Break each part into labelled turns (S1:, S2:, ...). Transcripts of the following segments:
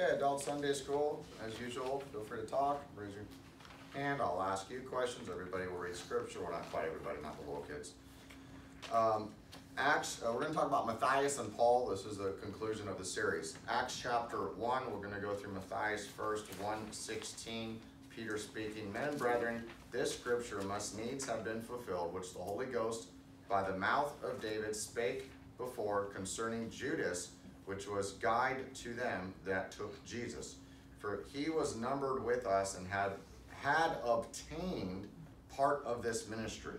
S1: Okay, adult Sunday school, as usual, feel free to talk, raise your hand, I'll ask you questions, everybody will read scripture, well, not quite everybody, not the little kids. Um, Acts, uh, we're gonna talk about Matthias and Paul, this is the conclusion of the series. Acts chapter one, we're gonna go through Matthias first, one sixteen, Peter speaking, Men and brethren, this scripture must needs have been fulfilled, which the Holy Ghost by the mouth of David spake before concerning Judas, which was guide to them that took Jesus. For he was numbered with us and had, had obtained part of this ministry.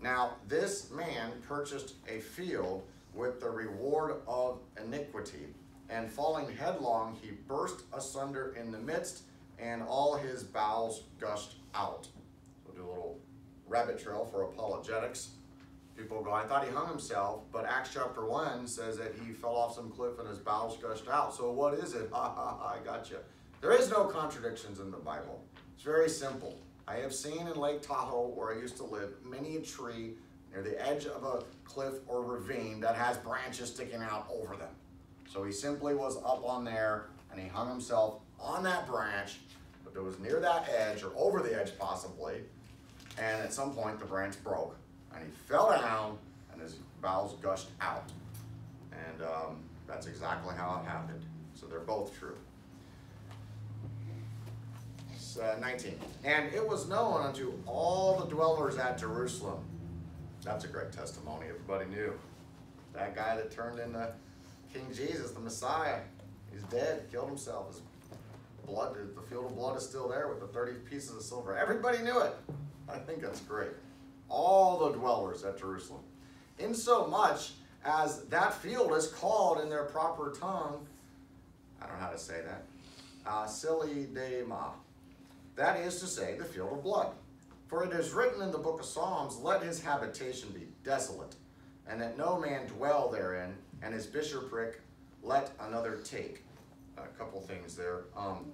S1: Now, this man purchased a field with the reward of iniquity, and falling headlong, he burst asunder in the midst, and all his bowels gushed out. We'll do a little rabbit trail for apologetics. People go, I thought he hung himself, but Acts chapter 1 says that he fell off some cliff and his bowels gushed out. So what is it? Ha ha ha, I got you. There is no contradictions in the Bible. It's very simple. I have seen in Lake Tahoe, where I used to live, many a tree near the edge of a cliff or ravine that has branches sticking out over them. So he simply was up on there and he hung himself on that branch, but it was near that edge or over the edge possibly. And at some point the branch broke and he fell down and his bowels gushed out. And um, that's exactly how it happened. So they're both true. Uh, 19. And it was known unto all the dwellers at Jerusalem. That's a great testimony. Everybody knew. That guy that turned into King Jesus, the Messiah, he's dead, killed himself. His blood, the field of blood is still there with the 30 pieces of silver. Everybody knew it. I think that's great all the dwellers at Jerusalem. In so much as that field is called in their proper tongue, I don't know how to say that, uh, Silidema. That is to say, the field of blood. For it is written in the book of Psalms, Let his habitation be desolate, and that no man dwell therein, and his bishopric let another take. A couple things there. Um,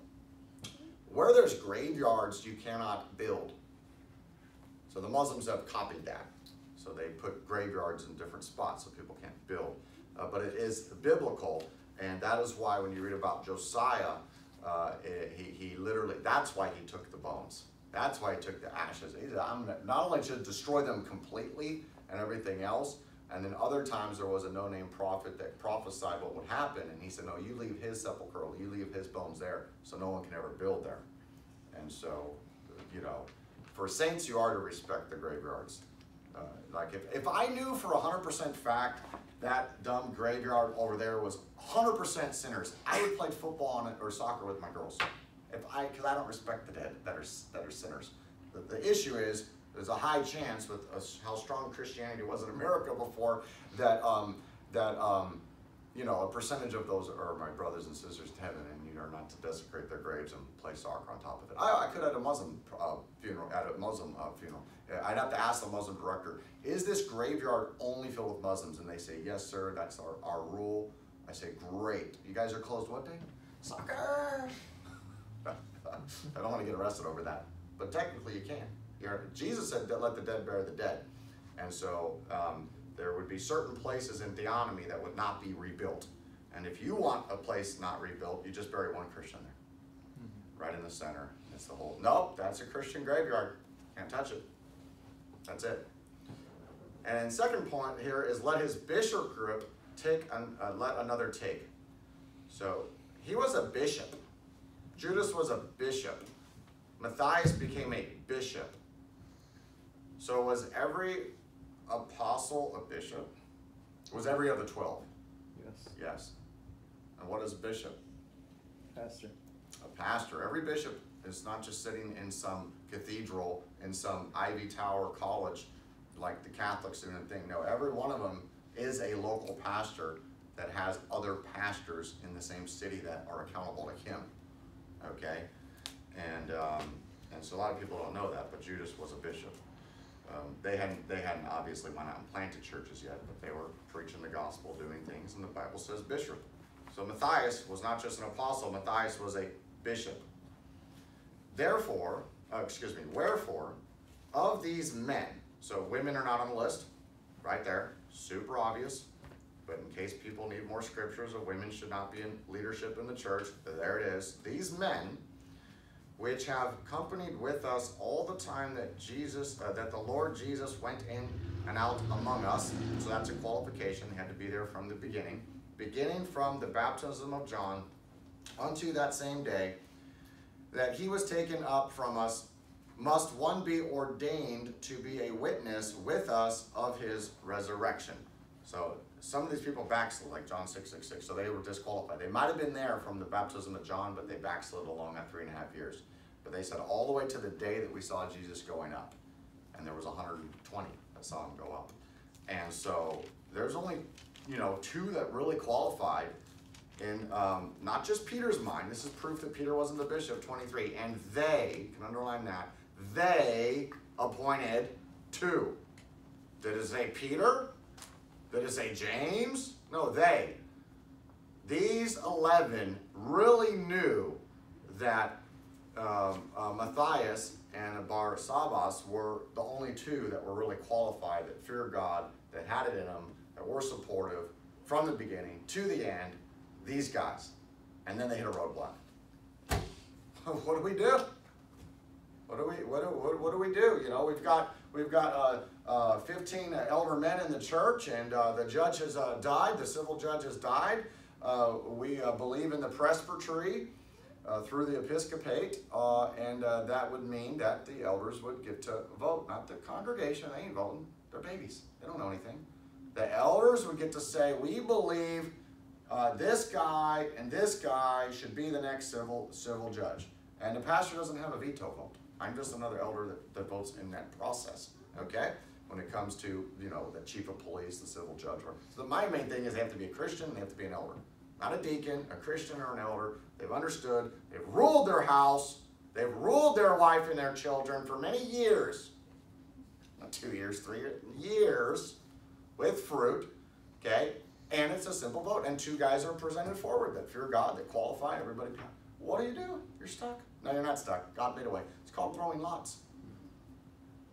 S1: where there's graveyards, you cannot build. So the Muslims have copied that. So they put graveyards in different spots so people can't build. Uh, but it is biblical, and that is why when you read about Josiah, uh, it, he, he literally, that's why he took the bones. That's why he took the ashes. He said, I'm not only to destroy them completely and everything else, and then other times there was a no-name prophet that prophesied what would happen, and he said, no, you leave his sepulchre, you leave his bones there, so no one can ever build there. And so, you know, for saints, you are to respect the graveyards. Uh, like if, if I knew for 100% fact that dumb graveyard over there was 100% sinners, I would play football on it or soccer with my girls. If I, because I don't respect the dead that are that are sinners. The, the issue is there's a high chance with a, how strong Christianity was in America before that um, that um, you know a percentage of those are my brothers and sisters in heaven, are not to desecrate their graves and play soccer on top of it. I, I could at a Muslim uh, funeral, at a Muslim uh, funeral, I'd have to ask the Muslim director, is this graveyard only filled with Muslims? And they say, yes, sir, that's our, our rule. I say, great. You guys are closed what day? Soccer! I don't want to get arrested over that. But technically you can. You're, Jesus said, let the dead bury the dead. And so um, there would be certain places in theonomy that would not be rebuilt. And if you want a place not rebuilt, you just bury one Christian there, mm -hmm. right in the center. It's the whole, nope, that's a Christian graveyard. Can't touch it. That's it. And second point here is let his bishopric take, an, uh, let another take. So he was a bishop. Judas was a bishop. Matthias became a bishop. So was every apostle a bishop? Was every other 12?
S2: Yes.
S1: Yes. And what is a bishop?
S2: Pastor.
S1: A pastor. Every bishop is not just sitting in some cathedral, in some Ivy Tower college, like the Catholics do and thing. No, every one of them is a local pastor that has other pastors in the same city that are accountable to him. Okay? And, um, and so a lot of people don't know that, but Judas was a bishop. Um, they hadn't they hadn't obviously went out and planted churches yet, but they were preaching the gospel, doing things, and the Bible says bishop. So Matthias was not just an apostle, Matthias was a bishop. Therefore, uh, excuse me, wherefore, of these men, so women are not on the list, right there, super obvious. but in case people need more scriptures of women should not be in leadership in the church, there it is. These men, which have accompanied with us all the time that Jesus, uh, that the Lord Jesus went in and out among us. So that's a qualification. They had to be there from the beginning. Beginning from the baptism of John unto that same day that he was taken up from us, must one be ordained to be a witness with us of his resurrection. So some of these people backslid, like John 6 6 6, so they were disqualified. They might have been there from the baptism of John, but they backslid along that three and a half years. But they said all the way to the day that we saw Jesus going up. And there was 120 that saw him go up. And so there's only, you know, two that really qualified in um, not just Peter's mind. This is proof that Peter wasn't the bishop, 23. And they, can underline that, they appointed two. Did it say Peter? Did it say James? No, they. These 11 really knew that um, uh, Matthias and Bar Sabbas were the only two that were really qualified, that feared God, that had it in them, that were supportive from the beginning to the end. These guys. And then they hit a roadblock. what do we do? What do we what do, what, what do we do? You know, we've got we've got uh, uh, 15 elder men in the church, and uh, the judge has uh, died. The civil judge has died. Uh, we uh, believe in the presbytery through the episcopate, and that would mean that the elders would get to vote, not the congregation. They ain't voting. They're babies. They don't know anything. The elders would get to say, "We believe." Uh, this guy and this guy should be the next civil civil judge. And the pastor doesn't have a veto vote. I'm just another elder that, that votes in that process. Okay? When it comes to, you know, the chief of police, the civil judge. So my main thing is they have to be a Christian, they have to be an elder. Not a deacon, a Christian or an elder. They've understood, they've ruled their house, they've ruled their wife and their children for many years. Not two years, three years, years with fruit. Okay? And it's a simple vote. And two guys are presented forward that fear God, that qualify, everybody. What do you do? You're stuck. No, you're not stuck. God made a way. It's called throwing lots.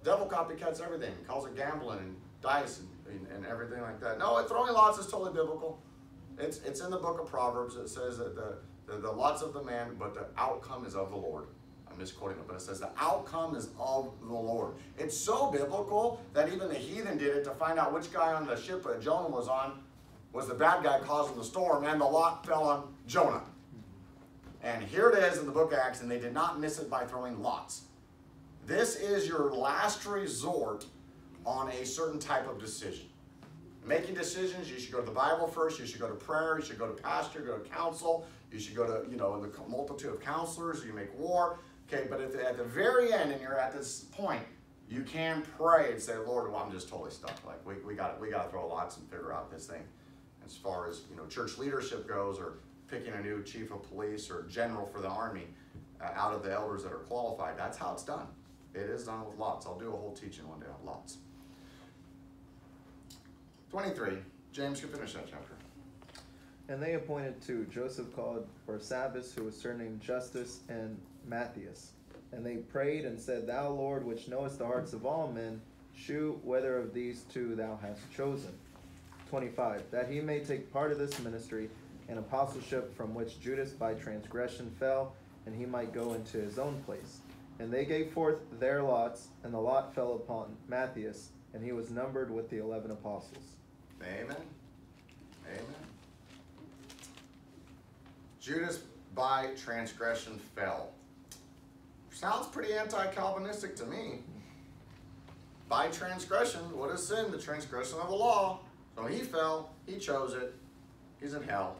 S1: Devil copycats everything. Calls it gambling and dice and, and, and, everything like that. No, throwing lots is totally biblical. It's, it's in the book of Proverbs. It says that the, the, the lots of the man, but the outcome is of the Lord. I'm misquoting it, but it says the outcome is of the Lord. It's so biblical that even the heathen did it to find out which guy on the ship that Jonah was on was the bad guy causing the storm, and the lot fell on Jonah. And here it is in the book of Acts, and they did not miss it by throwing lots. This is your last resort on a certain type of decision. Making decisions, you should go to the Bible first, you should go to prayer, you should go to pastor, go to council, you should go to, you know, the multitude of counselors, you make war. Okay, but at the, at the very end, and you're at this point, you can pray and say, Lord, well, I'm just totally stuck. Like, we, we got we got to throw lots and figure out this thing. As far as you know church leadership goes or picking a new chief of police or general for the army uh, out of the elders that are qualified that's how it's done. It is done with lots. I'll do a whole teaching one day on lots. 23 james can finish that chapter.
S2: And they appointed two joseph called barsabbas who was surnamed Justus, and matthias and they prayed and said thou lord which knowest the hearts of all men shew whether of these two thou hast chosen 25 that he may take part of this ministry and apostleship from which Judas by transgression fell, and he might go into his own place. And they gave forth their lots, and the lot fell upon Matthias, and he was numbered with the eleven apostles.
S1: Amen. Amen. Judas by transgression fell. Sounds pretty anti Calvinistic to me. By transgression, what is sin? The transgression of the law. So he fell, he chose it, he's in hell.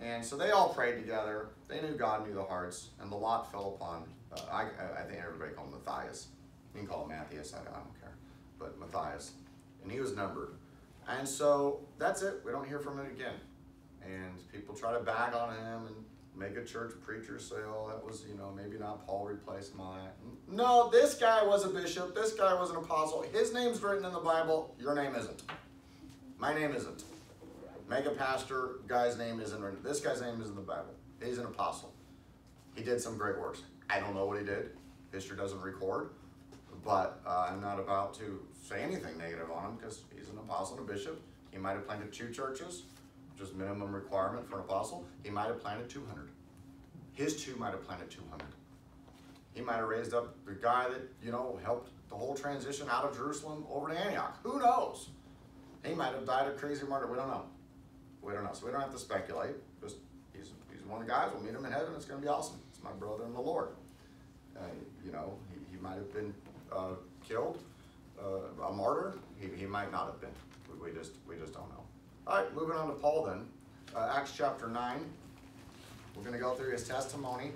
S1: And so they all prayed together. They knew God knew the hearts, and the lot fell upon, uh, I, I think everybody called him Matthias. You can call him Matthias, I, I don't care, but Matthias. And he was numbered. And so that's it. We don't hear from him again. And people try to bag on him and make a church preacher say, oh, that was, you know, maybe not Paul replaced my. No, this guy was a bishop. This guy was an apostle. His name's written in the Bible. Your name isn't. My name isn't. Mega pastor guy's name isn't written. This guy's name is in the Bible. He's an apostle. He did some great works. I don't know what he did. History doesn't record. But uh, I'm not about to say anything negative on him because he's an apostle and a bishop. He might have planted two churches, is minimum requirement for an apostle. He might have planted two hundred. His two might have planted two hundred. He might have raised up the guy that, you know, helped the whole transition out of Jerusalem over to Antioch. Who knows? He might have died a crazy murder. We don't know. We don't know. So we don't have to speculate. Just he's he's one of the guys. We'll meet him in heaven. It's going to be awesome. It's my brother in the Lord. Uh, you know, he, he might have been uh, killed, uh, a martyr. He, he might not have been. We, we just we just don't know. All right, moving on to Paul then. Uh, Acts chapter nine. We're going to go through his testimony.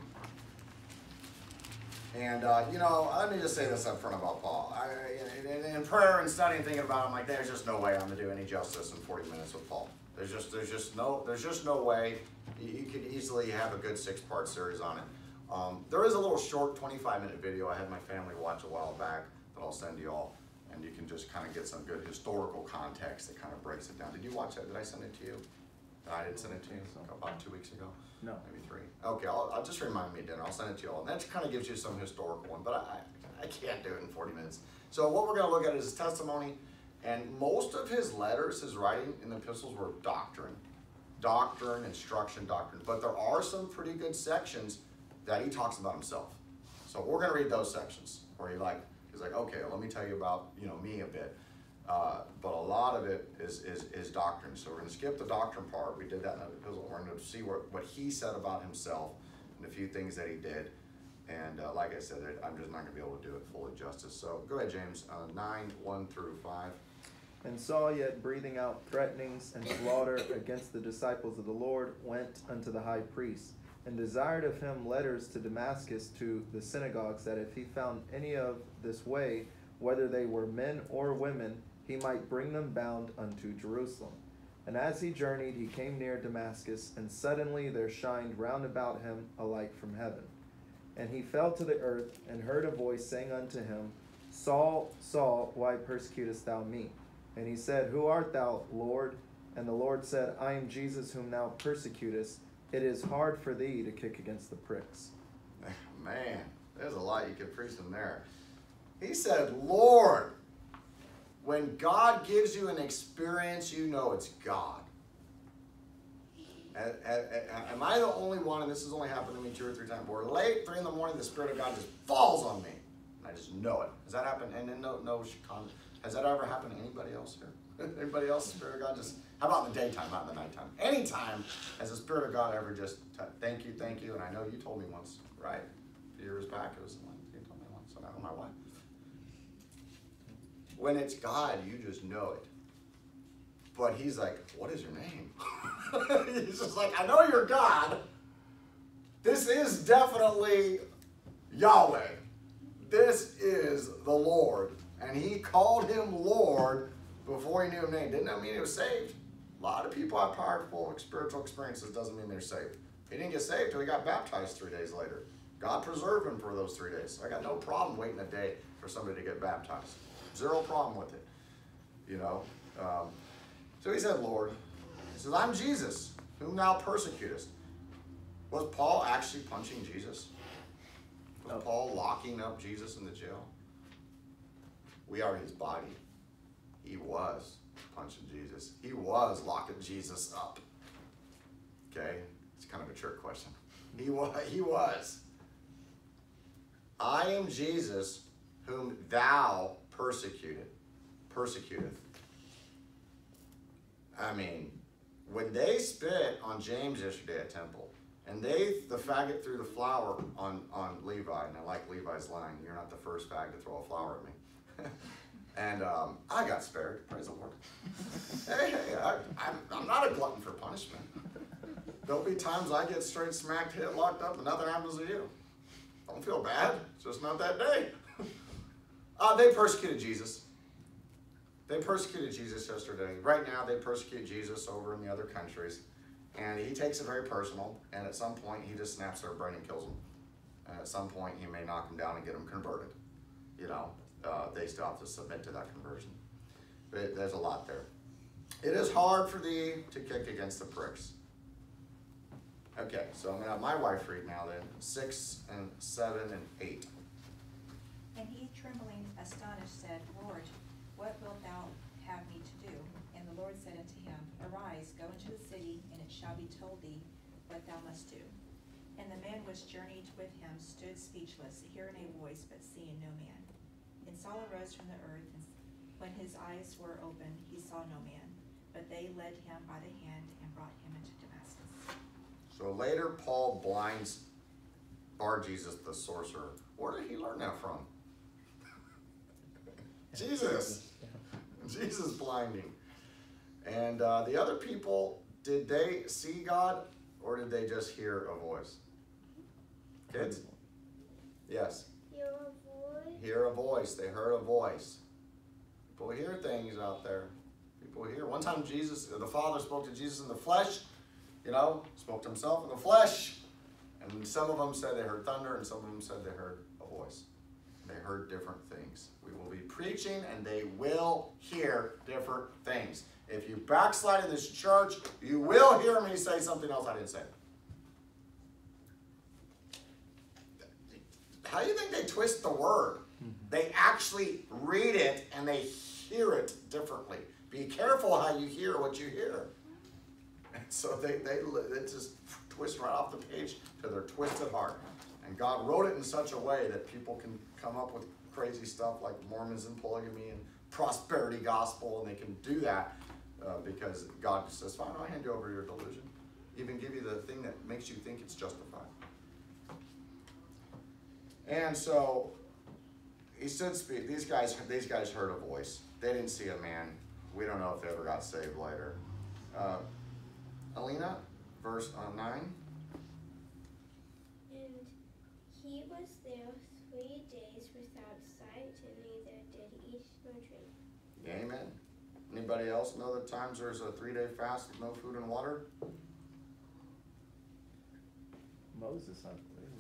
S1: And, uh, you know, let me just say this up front about Paul. I, in, in, prayer and studying, thinking about it, I'm like, there's just no way I'm gonna do any justice in 40 minutes with Paul. There's just, there's just no, there's just no way. You, you could easily have a good six-part series on it. Um, there is a little short 25-minute video I had my family watch a while back that I'll send you all, and you can just kind of get some good historical context that kind of breaks it down. Did you watch that? Did I send it to you? I didn't send it to you about two weeks ago.
S2: No.
S1: Maybe three. Okay, I'll, I'll just remind me dinner. I'll send it to you all. And that kind of gives you some historical one, but I, I can't do it in 40 minutes. So what we're going to look at is his testimony, and most of his letters, his writing in the epistles were doctrine, doctrine, instruction, doctrine. But there are some pretty good sections that he talks about himself. So we're going to read those sections where he like he's like, okay, let me tell you about you know me a bit. Uh, but a lot of it is, is, is doctrine. So we're going to skip the doctrine part. We did that in the epistle. We're going to see what, what he said about himself and a few things that he did. And uh, like I said, I'm just not going to be able to do it fully justice. So go ahead, James. Uh, 9, 1 through 5.
S2: And Saul, yet breathing out threatenings and slaughter against the disciples of the Lord, went unto the high priest, and desired of him letters to Damascus to the synagogues, that if he found any of this way, whether they were men or women, he might bring them bound unto Jerusalem. And as he journeyed, he came near Damascus, and suddenly there shined round about him a light from heaven. And he fell to the earth, and heard a voice saying unto him, Saul, Saul, why persecutest thou me? And he said, Who art thou, Lord? And the Lord said, I am Jesus whom thou persecutest. It is hard for thee to kick against the pricks.
S1: Man, there's a lot you could preach from there. He said, Lord. When God gives you an experience, you know it's God. Am I the only one, and this has only happened to me two or three times, where late, three in the morning, the Spirit of God just falls on me. And I just know it. Has that happened? And then no, no, has that ever happened to anybody else here? anybody else, Spirit of God just, how about in the daytime, not in the nighttime? Anytime has the Spirit of God ever just, thank you, thank you, and I know you told me once, right? Years back, it was, you told me once, I don't know why. When it's God, you just know it. But he's like, what is your name? he's just like, I know you're God. This is definitely Yahweh. This is the Lord. And he called him Lord before he knew his name. Didn't that mean he was saved? A lot of people have powerful spiritual experiences, doesn't mean they're saved. He didn't get saved till he got baptized three days later. God preserved him for those three days. I got no problem waiting a day for somebody to get baptized. Zero problem with it. You know? Um, so he said, Lord. He says, I'm Jesus, whom thou persecutest. Was Paul actually punching Jesus? Was
S2: No.
S1: Paul locking up Jesus in the jail? We are his body. He was punching Jesus. He was locking Jesus up. Okay? It's kind of a trick question. He was. He was. I am Jesus, whom thou persecuted, persecuteth. I mean, when they spit on James yesterday at temple, and they the faggot threw the flour on on Levi, and I like Levi's line, "You're not the first fag to throw a flower at me." and um, I got spared. Praise the Lord. hey, hey, I, I'm, I'm not a glutton for punishment. There'll be times I get straight smacked, hit, locked up, and nothing happens to you. Don't feel bad. It's just not that day. uh, they persecuted Jesus. They persecuted Jesus yesterday. Right now, they persecute Jesus over in the other countries. And he takes it very personal. And at some point, he just snaps their brain and kills them. And at some point, he may knock them down and get them converted. You know, uh, they still have to submit to that conversion. But there's a lot there. It is hard for thee to kick against the pricks. Okay, so I'm gonna have my wife read now then, six and seven and eight.
S3: And he trembling astonished said, Lord, what wilt thou have me to do? And the Lord said unto him, Arise, go into the city, and it shall be told thee what thou must do. And the man which journeyed with him stood speechless, hearing a voice, but seeing no man. And Saul arose from the earth, and when his eyes were opened, he saw no man. But they led him by the hand and brought him into Damascus.
S1: So later, Paul blinds Bar Jesus the sorcerer. Where did he learn that from? Jesus. Jesus blinding. And uh, the other people, did they see God or did they just hear a voice? Kids? Yes. Hear a voice. They heard a voice. People hear things out there. People hear. One time, Jesus, the Father spoke to Jesus in the flesh. You know, spoke to himself in the flesh. And some of them said they heard thunder, and some of them said they heard a voice. They heard different things. We will be preaching, and they will hear different things. If you backslide in this church, you will hear me say something else I didn't say. How do you think they twist the word? They actually read it and they hear it differently. Be careful how you hear what you hear. And so they, they, they just twist right off the page to their twisted heart. And God wrote it in such a way that people can come up with crazy stuff like Mormons and polygamy and prosperity gospel, and they can do that uh, because God says, "Fine, I'll hand you over your delusion, even give you the thing that makes you think it's justified." And so he stood speak. These guys, these guys heard a voice. They didn't see a man. We don't know if they ever got saved later. Uh, Alina, verse uh, nine.
S4: And he was there three days without sight, and neither did he eat nor drink.
S1: Amen. Anybody else know the times there's a three-day fast with no food and water?
S2: Moses, I believe.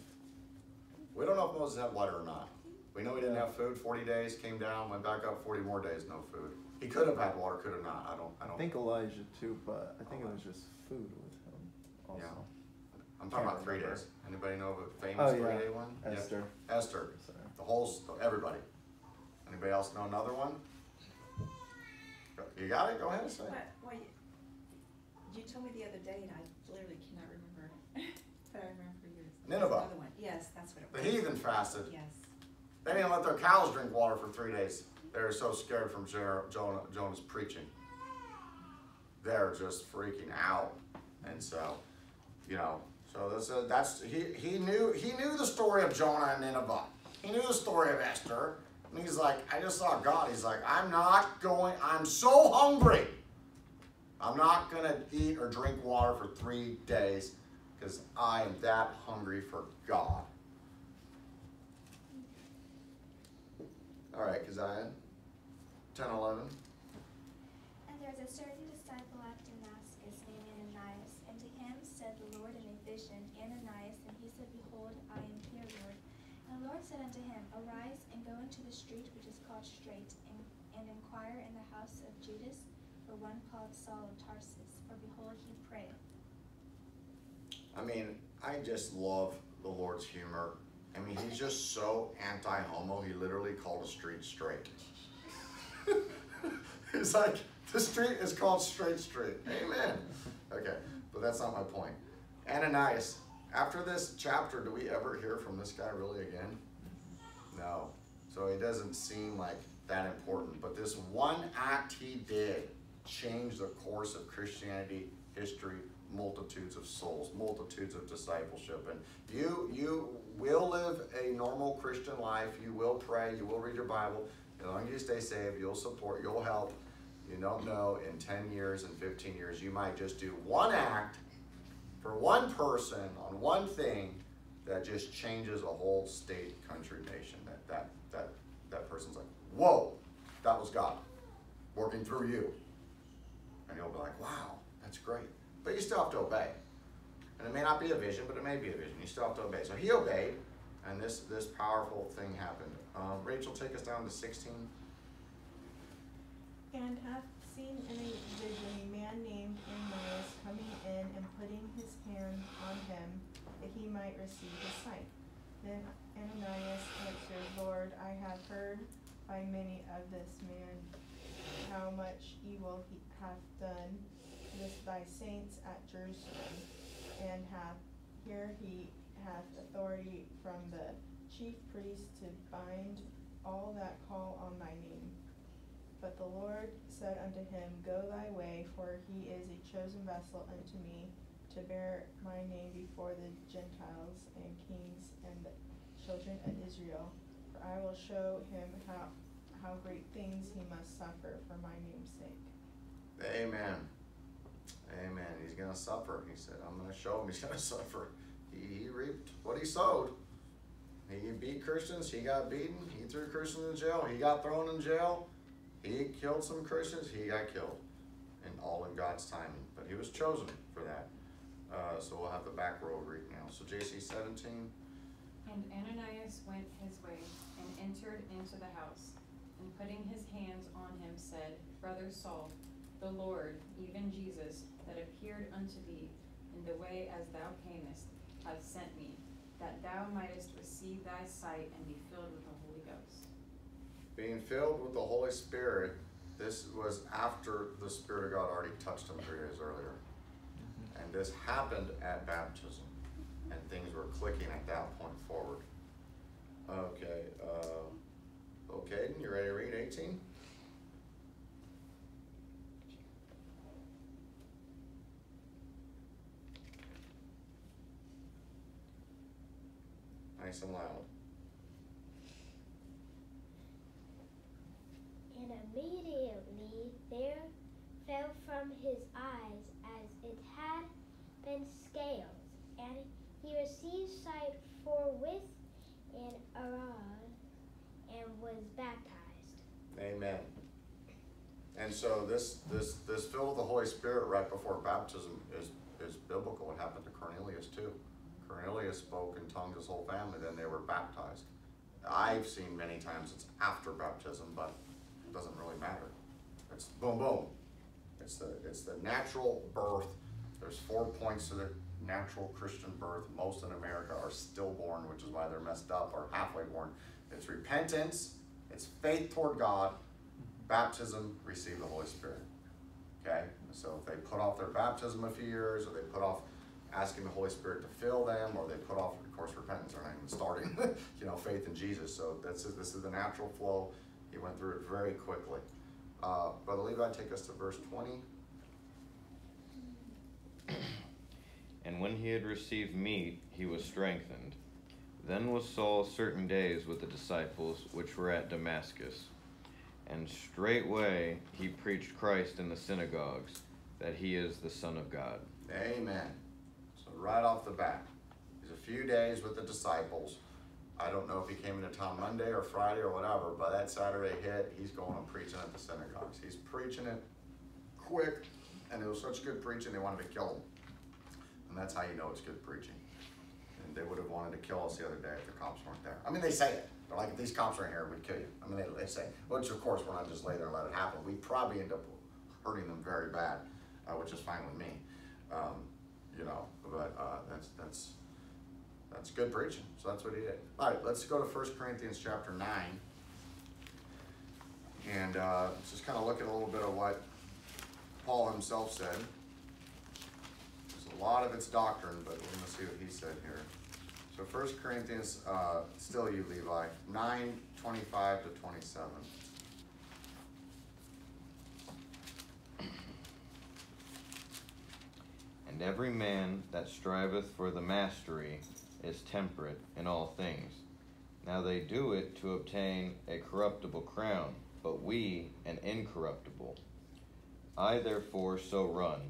S1: We don't know if Moses had water or not. We know he didn't have food. Forty days came down, went back up. Forty more days, no food. He could have had water, could have not. I don't. I
S2: I
S1: don't.
S2: think Elijah too, but I think it was just food with him also.
S1: Yeah. I'm talking
S2: Can't
S1: about three
S2: remember.
S1: days. Anybody know of a famous
S2: Oh, yeah.
S1: three-day one? Yep.
S2: Esther.
S1: Esther.
S2: Sorry.
S1: The whole. Everybody. Anybody else know another one? You got it. Go ahead. And say. it.
S3: What, what, you, you told me the other day, and I literally cannot remember, but I remember yours. There's
S1: Nineveh.
S3: Another one, yes, that's what it was.
S1: The
S3: was.
S1: heathen fasted.
S3: Yes.
S1: They didn't let their cows drink water for three days. They were so scared from Jonah, Jonah's preaching. They're just freaking out, and so, you know, so that's a, that's he he knew he knew the story of Jonah and Nineveh. He knew the story of Esther, and he's like, I just saw God. He's like, I'm not going. I'm so hungry. I'm not gonna eat or drink water for three days because I am that hungry for God. All right, Keziah, 10, 11.
S4: And there was a certain disciple at Damascus named Ananias, and to him said the Lord in a vision, Ananias, and he said, Behold, I am here, Lord. And the Lord said unto him, Arise and go into the street which is called Straight, and, and inquire in the house of Judas for one called Saul of Tarsus, for behold, he prayeth.
S1: I mean, I just love the Lord's humor. I mean, he's just so anti homo, he literally called a street straight. he's like, the street is called Straight Street. Amen. Okay, but that's not my point. Ananias, after this chapter, do we ever hear from this guy really again? No. So he doesn't seem like that important. But this one act he did changed the course of Christianity history, multitudes of souls, multitudes of discipleship. And you you will live a normal Christian life. You will pray. You will read your Bible. As long as you stay saved, you'll support. You'll help. You don't know in 10 years and 15 years, you might just do one act for one person on one thing that just changes a whole state, country, nation. That that that that person's like, whoa, that was God working through you. And you'll be like, wow, that's great. But you still have to obey. And it may not be a vision, but it may be a vision. You still have to obey. So he obeyed, and this this powerful thing happened. Um, Rachel, take us down to 16.
S5: And hath seen in a vision a man named Ananias coming in and putting his hand on him, that he might receive his sight. Then Ananias answered, Lord, I have heard by many of this man how much evil he hath done with thy saints at Jerusalem, and hath here he hath authority from the chief priest to bind all that call on thy name. But the Lord said unto him, Go thy way, for he is a chosen vessel unto me to bear my name before the Gentiles and kings and the children of Israel. For I will show him how, how great things he must suffer for my name's sake.
S1: Amen. Amen. He's gonna suffer. He said, I'm gonna show him he's gonna suffer. He, he reaped what he sowed. He beat Christians, he got beaten, he threw Christians in jail, he got thrown in jail, he killed some Christians, he got killed. And all in God's timing. But he was chosen for that. Uh, so we'll have the back row read now. So JC seventeen.
S6: And Ananias went his way and entered into the house, and putting his hands on him said, Brother Saul, the Lord, even Jesus, that appeared unto thee in the way as thou camest, hath sent me, that thou mightest receive thy sight and be filled with the Holy Ghost.
S1: Being filled with the Holy Spirit, this was after the Spirit of God already touched him three days earlier. And this happened at baptism. And things were clicking at that point forward. Okay, uh, okay, you ready to read eighteen? Nice and loud.
S7: And immediately there fell from his eyes as it had been scales, and he received sight forthwith and arose and was baptized.
S1: Amen. And so this this this fill with the Holy Spirit right before baptism is is biblical. It happened to Cornelius too. Cornelius spoke in tongues his whole family, then they were baptized. I've seen many times it's after baptism, but it doesn't really matter. It's boom boom. It's the it's the natural birth. There's four points to the natural Christian birth. Most in America are stillborn, which is why they're messed up, or halfway born. It's repentance, it's faith toward God, baptism, receive the Holy Spirit. Okay? So if they put off their baptism a few years, or they put off asking the Holy Spirit to fill them, or they put off, of course, repentance, they're not even starting, you know, faith in Jesus. So that's this is the natural flow. He went through it very quickly. Uh, Brother Levi, take us to verse 20.
S8: And when he had received meat, he was strengthened. Then was Saul certain days with the disciples which were at Damascus. And straightway he preached Christ in the synagogues, that he is the Son of God.
S1: Amen. Right off the bat, he's a few days with the disciples. I don't know if he came into town Monday or Friday or whatever, but that Saturday hit, he's going and preaching at the synagogues. He's preaching it quick, and it was such good preaching they wanted to kill him. And that's how you know it's good preaching. And they would have wanted to kill us the other day if the cops weren't there. I mean, they say it. They're like, if these cops aren't here, we'd kill you. I mean, they, they say, which of course, we're not just lay there and let it happen. We'd probably end up hurting them very bad, uh, which is fine with me. Um, you know, but uh, that's that's that's good preaching. So that's what he did. All right, let's go to 1 Corinthians chapter 9. And uh, just kind of look at a little bit of what Paul himself said. There's a lot of it's doctrine, but we're going to see what he said here. So 1 Corinthians, uh, still you, Levi, 9 25 to 27.
S8: And every man that striveth for the mastery is temperate in all things. Now they do it to obtain a corruptible crown, but we an incorruptible. I therefore so run,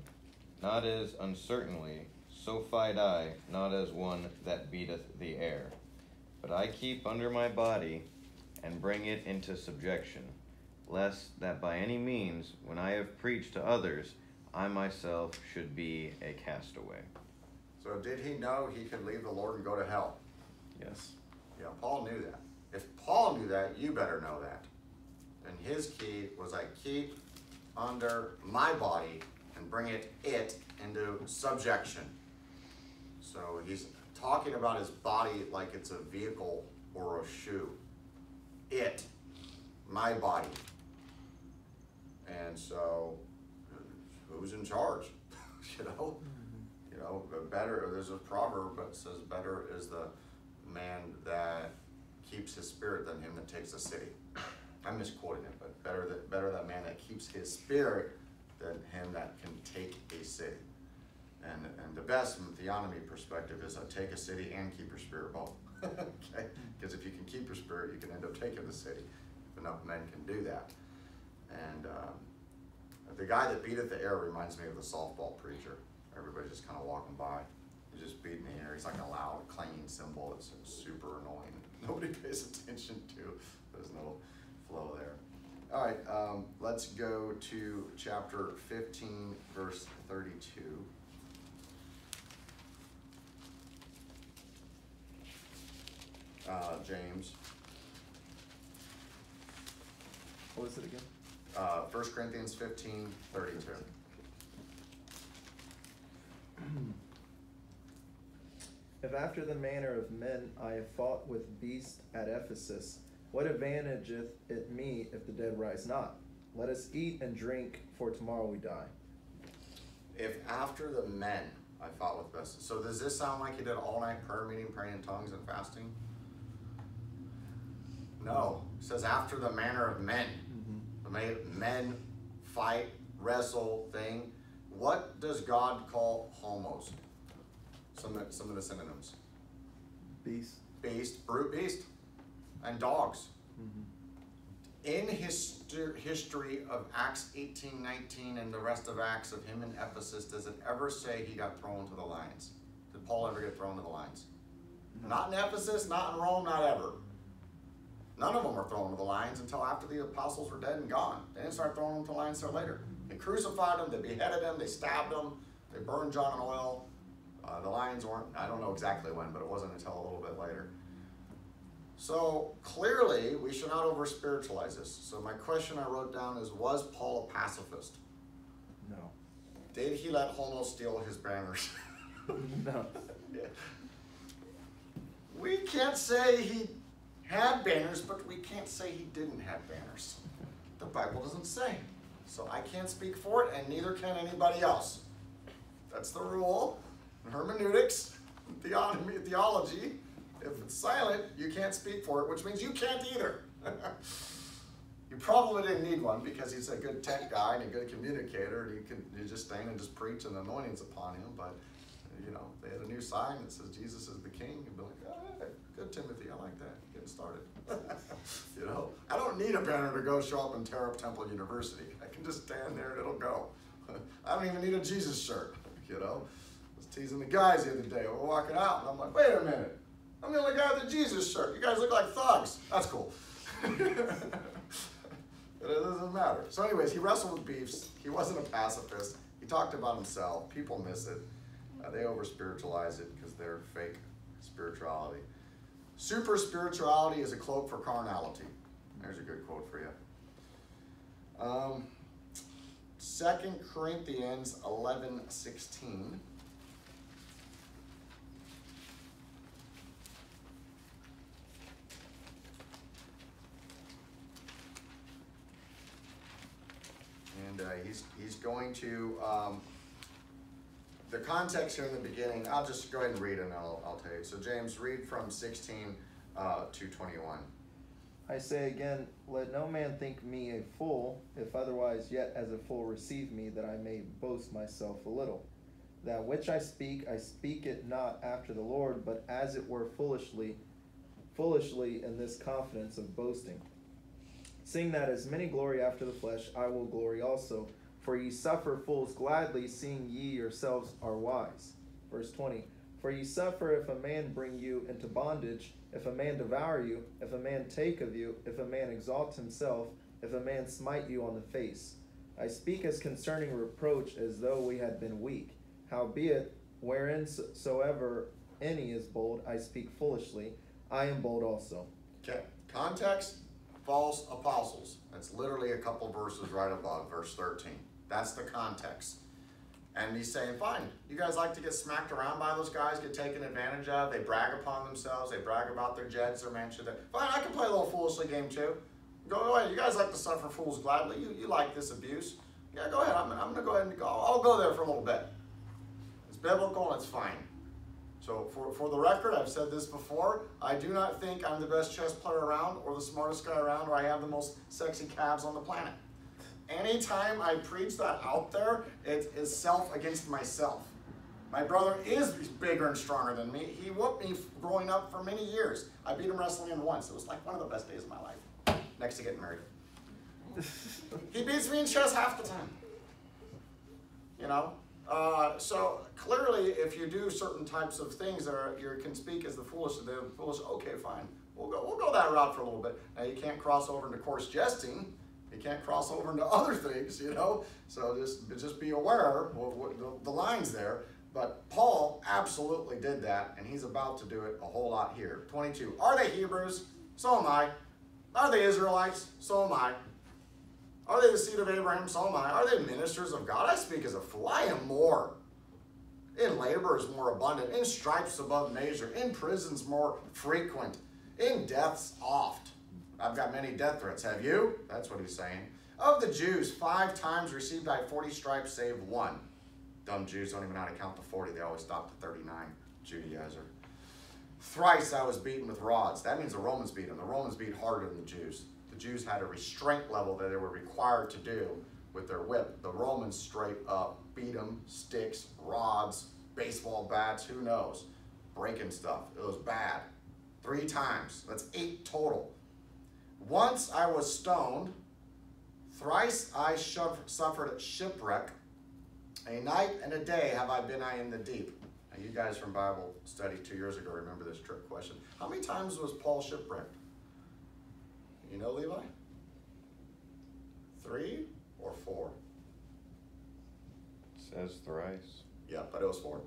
S8: not as uncertainly, so fight I, not as one that beateth the air. But I keep under my body and bring it into subjection, lest that by any means, when I have preached to others, I myself should be a castaway.
S1: So did he know he could leave the Lord and go to hell?
S2: Yes.
S1: Yeah, Paul knew that. If Paul knew that, you better know that. And his key was I keep under my body and bring it it into subjection. So he's talking about his body like it's a vehicle or a shoe. It, my body. And so who's in charge? you know, you know, better. There's a proverb that says, "Better is the man that keeps his spirit than him that takes a city." I'm misquoting it, but better that better that man that keeps his spirit than him that can take a city. And and the best from the theonomy perspective is uh, take a city and keep your spirit both. okay, because if you can keep your spirit, you can end up taking the city. If enough men can do that. And um, the guy that beat beateth the air reminds me of the softball preacher. Everybody's just kind of walking by. He's just beating the air. He's like a loud, clanging cymbal. It's super annoying. Nobody pays attention to. There's no flow there. All right, um, let's go to chapter 15, verse 32. Uh, James,
S2: What was it again?
S1: Uh, 1 Corinthians 15, 32.
S2: If after the manner of men I have fought with beasts at Ephesus, what advantageth it me if the dead rise not? Let us eat and drink, for tomorrow we die.
S1: If after the men I fought with beasts. so does this sound like he did all night prayer meeting, praying in tongues and fasting? No, it says after the manner of men. The men fight, wrestle thing. What does God call homos? Some of, some of the synonyms:
S2: Beast.
S1: beast, brute beast, and dogs.
S2: Mhm.
S1: in history, history of Acts 18, 19, and the rest of Acts of him in Ephesus, does it ever say he got thrown to the lions? Did Paul ever get thrown to the lions? Not in Ephesus, not in Rome, not ever. None of them were thrown to the lions until after the apostles were dead and gone. They didn't start throwing them to the lions until later. They crucified them, they beheaded them, they stabbed them, they burned John in oil. Uh, the lions weren't, I don't know exactly when, but it wasn't until a little bit later. So clearly, we should not over spiritualize this. So my question I wrote down is: Was Paul a pacifist?
S2: No.
S1: Did he let Homo steal his banners?
S2: no.
S1: Yeah. We can't say he had banners, but we can't say he didn't have banners. The Bible doesn't say. So I can't speak for it, and neither can anybody else. That's the rule. in Hermeneutics, theonomy, theology. If it's silent, you can't speak for it, which means you can't either. you probably didn't need one because he's a good tech guy and a good communicator, and he can you just stand and just preach and anointings upon him. But you know, they had a new sign that says Jesus is the King, and be like, good Timothy, I like that. Getting started. you know, I don't need a banner to go show up and tear up Temple University. I can just stand there and it'll go. I don't even need a Jesus shirt. You know, I was teasing the guys the other day. We're walking out, and I'm like, wait a minute. I'm the only guy with a Jesus shirt. You guys look like thugs. That's cool. it doesn't matter. So, anyways, he wrestled with beefs. He wasn't a pacifist. He talked about himself. People miss it. Uh, they over spiritualize it because they're fake spirituality. Super spirituality is a cloak for carnality. There's a good quote for you. Um, 2 Corinthians 11 16. And uh, he's, he's going to, um, the context here in the beginning, I'll just go ahead and read and I'll, I'll tell you. So, James, read from 16 uh, to 21.
S2: I say again, let no man think me a fool, if otherwise yet as a fool receive me, that I may boast myself a little. That which I speak, I speak it not after the Lord, but as it were foolishly, foolishly in this confidence of boasting. Seeing that as many glory after the flesh, I will glory also. For ye suffer fools gladly, seeing ye yourselves are wise. Verse 20 For ye suffer if a man bring you into bondage, if a man devour you, if a man take of you, if a man exalt himself, if a man smite you on the face. I speak as concerning reproach as though we had been weak. Howbeit, wherein soever any is bold, I speak foolishly. I am bold also.
S1: Okay, context false apostles. That's literally a couple verses right above verse 13. That's the context. And he's saying, fine, you guys like to get smacked around by those guys, get taken advantage of. They brag upon themselves. They brag about their jets, their mansion. Fine, I can play a little foolishly game too. Go away. You guys like to suffer fools gladly. You, you like this abuse. Yeah, go ahead. I'm, I'm gonna go ahead and go. I'll go there for a little bit. It's biblical and it's fine. So for, for the record, I've said this before. I do not think I'm the best chess player around or the smartest guy around or I have the most sexy calves on the planet. Anytime I preach that out there, it is self against myself. My brother is bigger and stronger than me. He whooped me growing up for many years. I beat him wrestling in once. It was like one of the best days of my life. Next to getting married. he beats me in chess half the time. You know? Uh, so clearly, if you do certain types of things that you can speak as the foolish, the foolish. Okay, fine, we'll go. We'll go that route for a little bit. Now you can't cross over into coarse jesting. You can't cross over into other things, you know. So just just be aware of what, the, the lines there. But Paul absolutely did that, and he's about to do it a whole lot here. 22. Are they Hebrews? So am I. Are they Israelites? So am I. Are they the seed of Abraham? So am I. Are they ministers of God? I speak as a fool. I am more. In labor is more abundant. In stripes above measure. In prisons more frequent. In deaths oft. I've got many death threats. Have you? That's what he's saying. Of the Jews, five times received I 40 stripes, save one. Dumb Jews don't even know how to count to 40. They always stop to 39. Judaizer. Thrice I was beaten with rods. That means the Romans beat them. The Romans beat harder than the Jews. The Jews had a restraint level that they were required to do with their whip. The Romans straight up beat them, sticks, rods, baseball bats, who knows, breaking stuff. It was bad. Three times. That's eight total. Once I was stoned. Thrice I suffered shipwreck. A night and a day have I been I in the deep. Now, you guys from Bible study two years ago remember this trick question. How many times was Paul shipwrecked? You know, Levi? Three or four?
S8: Says thrice.
S1: Yeah, but it was four.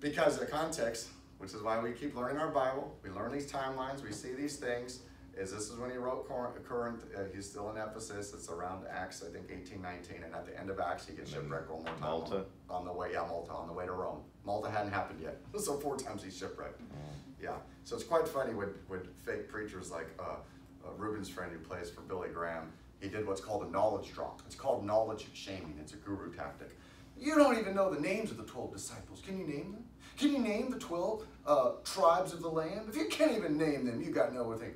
S1: Because the context, which is why we keep learning our Bible, we learn these timelines, we see these things, is this is when he wrote Corinth, uh, he's still in Ephesus, it's around Acts, I think 18, 19, and at the end of Acts, he gets shipwrecked one more time.
S8: Malta?
S1: On, on the way, yeah, Malta, on the way to Rome. Malta hadn't happened yet, so four times he's shipwrecked. Yeah, so it's quite funny when, when fake preachers like uh, uh, Ruben's friend who plays for Billy Graham, he did what's called a knowledge drop. It's called knowledge shaming. It's a guru tactic. You don't even know the names of the 12 disciples. Can you name them? Can you name the 12 uh, tribes of the land? If you can't even name them, you got no thing.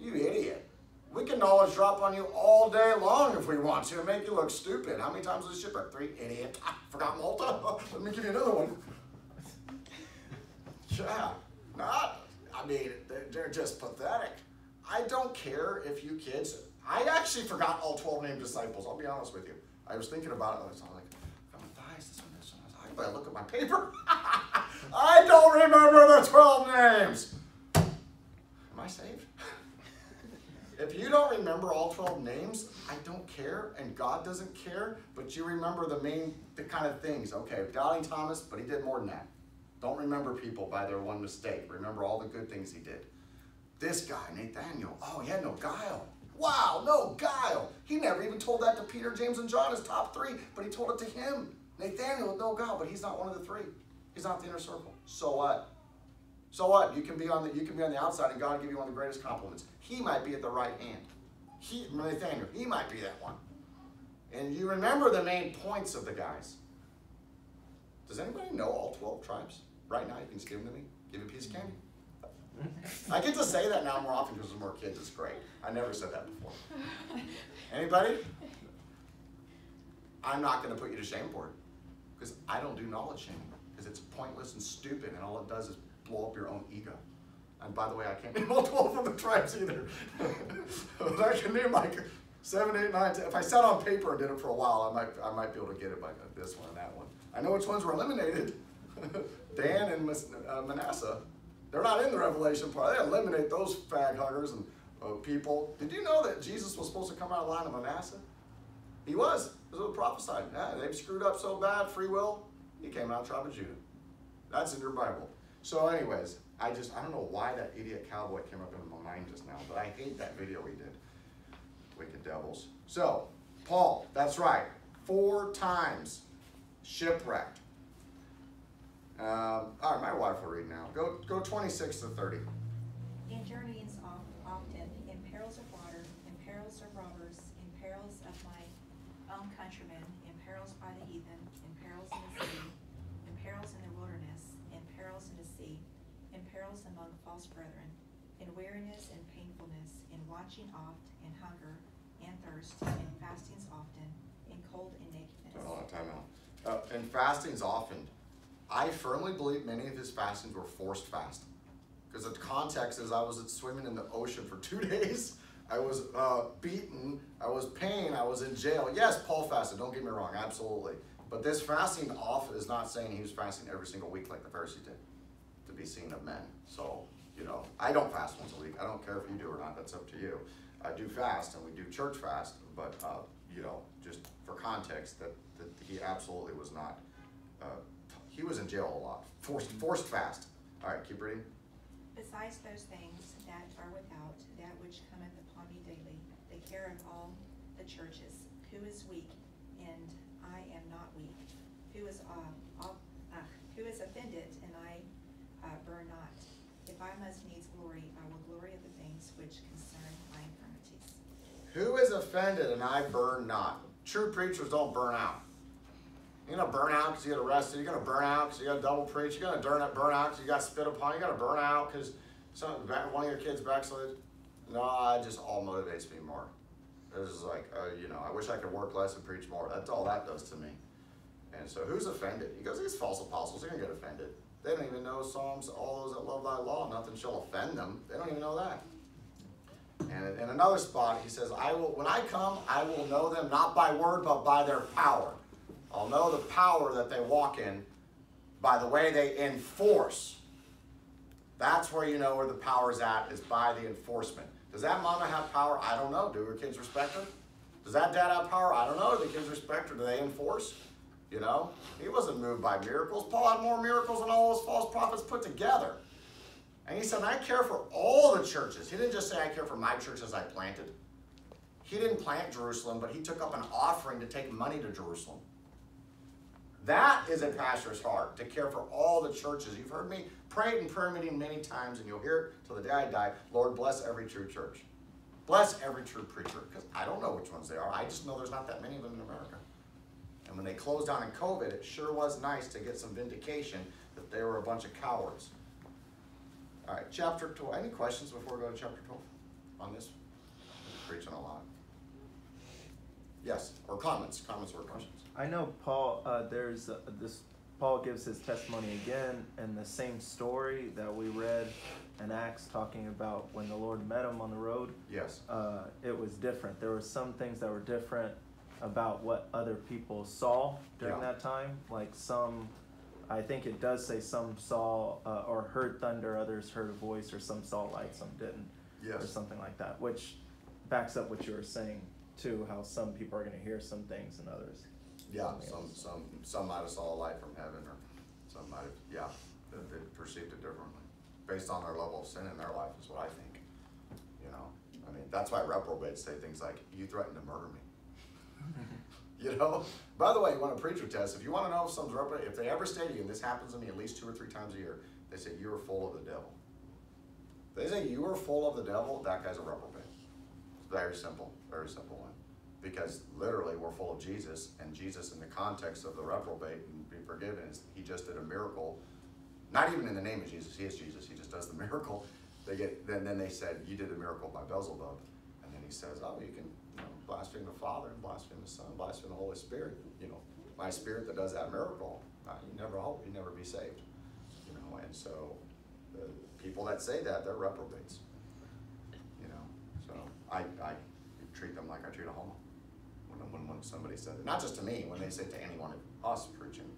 S1: You idiot. We can knowledge drop on you all day long if we want to and make you look stupid. How many times was shipwreck? Three, idiot. Ah, forgot Malta? Let me give you another one. Yeah, not. I mean, they're, they're just pathetic. I don't care if you kids. I actually forgot all 12 named disciples. I'll be honest with you. I was thinking about it. I was like, I'm Matthias, this one, this one. I better look at my paper. I don't remember the 12 names. Am I saved? If you don't remember all 12 names, I don't care, and God doesn't care, but you remember the main, the kind of things. Okay, doubting Thomas, but he did more than that. Don't remember people by their one mistake. Remember all the good things he did. This guy, Nathaniel, oh, he had no guile. Wow, no guile. He never even told that to Peter, James, and John as top three, but he told it to him. Nathaniel, no guile, but he's not one of the three. He's not the inner circle. So what? So what? You can be on the you can be on the outside, and God will give you one of the greatest compliments. He might be at the right hand. He Nathaniel, he might be that one. And you remember the main points of the guys. Does anybody know all 12 tribes? Right now, you can just give them to me. Give me a piece of candy. I get to say that now more often because there's more kids. It's great. I never said that before. Anybody? I'm not going to put you to shame for it because I don't do knowledge shaming because it's pointless and stupid and all it does is blow up your own ego. And by the way, I can't name all 12 of the tribes either. but I can name like seven, eight, nine, ten. If I sat on paper and did it for a while, I might, I might be able to get it by this one and that one. I know which ones were eliminated. Dan and uh, Manasseh. They're not in the Revelation part. They eliminate those fag huggers and uh, people. Did you know that Jesus was supposed to come out of the line of Manasseh? He was. It was prophesied. Yeah, they've screwed up so bad, free will. He came out of tribe of Judah. That's in your Bible. So, anyways, I just I don't know why that idiot cowboy came up into my mind just now, but I hate that video he did. Wicked devils. So, Paul, that's right. Four times shipwrecked. Um, all right, my wife will read now. Go, go 26 to 30.
S3: In often, in perils of water, in perils of robbers, in perils of my own countrymen, in perils by the heathen, in perils in the city, in perils in the wilderness, in perils in the sea, in perils among false brethren, in weariness and painfulness, in watching oft, in hunger and thirst, in fastings often, in cold and nakedness.
S1: Hold on, time out. Uh, and fastings often. I firmly believe many of his fastings were forced fast. Because the context is I was swimming in the ocean for two days. I was uh, beaten. I was pain. I was in jail. Yes, Paul fasted. Don't get me wrong. Absolutely. But this fasting off is not saying he was fasting every single week like the Pharisee did to be seen of men. So, you know, I don't fast once a week. I don't care if you do or not. That's up to you. I do fast and we do church fast, but, uh, you know, just for context, that, that he absolutely was not, uh, he was in jail a lot. Forced, forced fast. All right, keep reading.
S3: Besides those things that are without, that which cometh upon me daily, the care of all the churches, who is weak, and I am not weak, who is, all- uh, who is offended, and I, uh, burn not. If I must needs glory, I will glory of the things which concern my infirmities.
S1: Who is offended and I burn not? True preachers don't burn out. You're gonna burn out because you get arrested. You're gonna burn out because you got double preach. You're gonna burn, burn out because you got spit upon. You're gonna burn out because one of your kids backslid. No, it just all motivates me more. It's just like, uh, you know, I wish I could work less and preach more. That's all that does to me. And so, who's offended? He goes, these false apostles. They're gonna get offended. They don't even know Psalms. All those that love Thy law, nothing shall offend them. They don't even know that. And in another spot, he says, I will, when I come, I will know them not by word, but by their power. I'll know the power that they walk in by the way they enforce. That's where you know where the power's at, is by the enforcement. Does that mama have power? I don't know. Do her kids respect her? Does that dad have power? I don't know. Do the kids respect her? Do they enforce? You know? He wasn't moved by miracles. Paul had more miracles than all those false prophets put together. And he said, I care for all the churches. He didn't just say, I care for my churches I planted. He didn't plant Jerusalem, but he took up an offering to take money to Jerusalem. That is a pastor's heart, to care for all the churches. You've heard me pray it in prayer meeting many times, and you'll hear it till the day I die. Lord, bless every true church. Bless every true preacher, because I don't know which ones they are. I just know there's not that many of them in America. And when they closed down in COVID, it sure was nice to get some vindication that they were a bunch of cowards. All right, chapter 12. Any questions before we go to chapter 12 on this? Preaching a lot. Yes, or comments. Comments or questions.
S2: I know Paul. Uh, there's uh, this. Paul gives his testimony again in the same story that we read in Acts, talking about when the Lord met him on the road.
S1: Yes.
S2: Uh, it was different. There were some things that were different about what other people saw during
S1: Yeah.
S2: that time. Like some, I think it does say some saw uh, or heard thunder, others heard a voice, or some saw light, some didn't, or something like that. Which backs up what you were saying too. How some people are going to hear some things and others.
S1: Yeah, some,
S2: else.
S1: some, some might have saw a light from heaven, or some might have, yeah, they, they perceived it differently, based on their level of sin in their life, is what I think. You know, I mean, that's why reprobates say things like, you threatened to murder me. You know? By the way, you want a preacher test, if you wanna know if someone's reprobate, if they ever say to you, and this happens to me at least two or three times a year, they say, you are full of the devil. If they say you are full of the devil, that guy's a reprobate. It's very simple, very simple one. Because literally, we're full of Jesus, and Jesus, in the context of the reprobate and be forgiven, he just did a miracle. Not even in the name of Jesus, he is Jesus, he just does the miracle. They get then then they said, You did a miracle by Beelzebub. And then he says, Oh, you can blaspheme the Father and blaspheme the Son, blaspheme the Holy Spirit. You know, my spirit that does that miracle, uh, you never hope, you never be saved. You know, and so the people that say that, they're reprobates. You know, so I, I treat them like I treat a homo. When, when, when somebody says it, not just to me, when they say it to anyone of us preaching,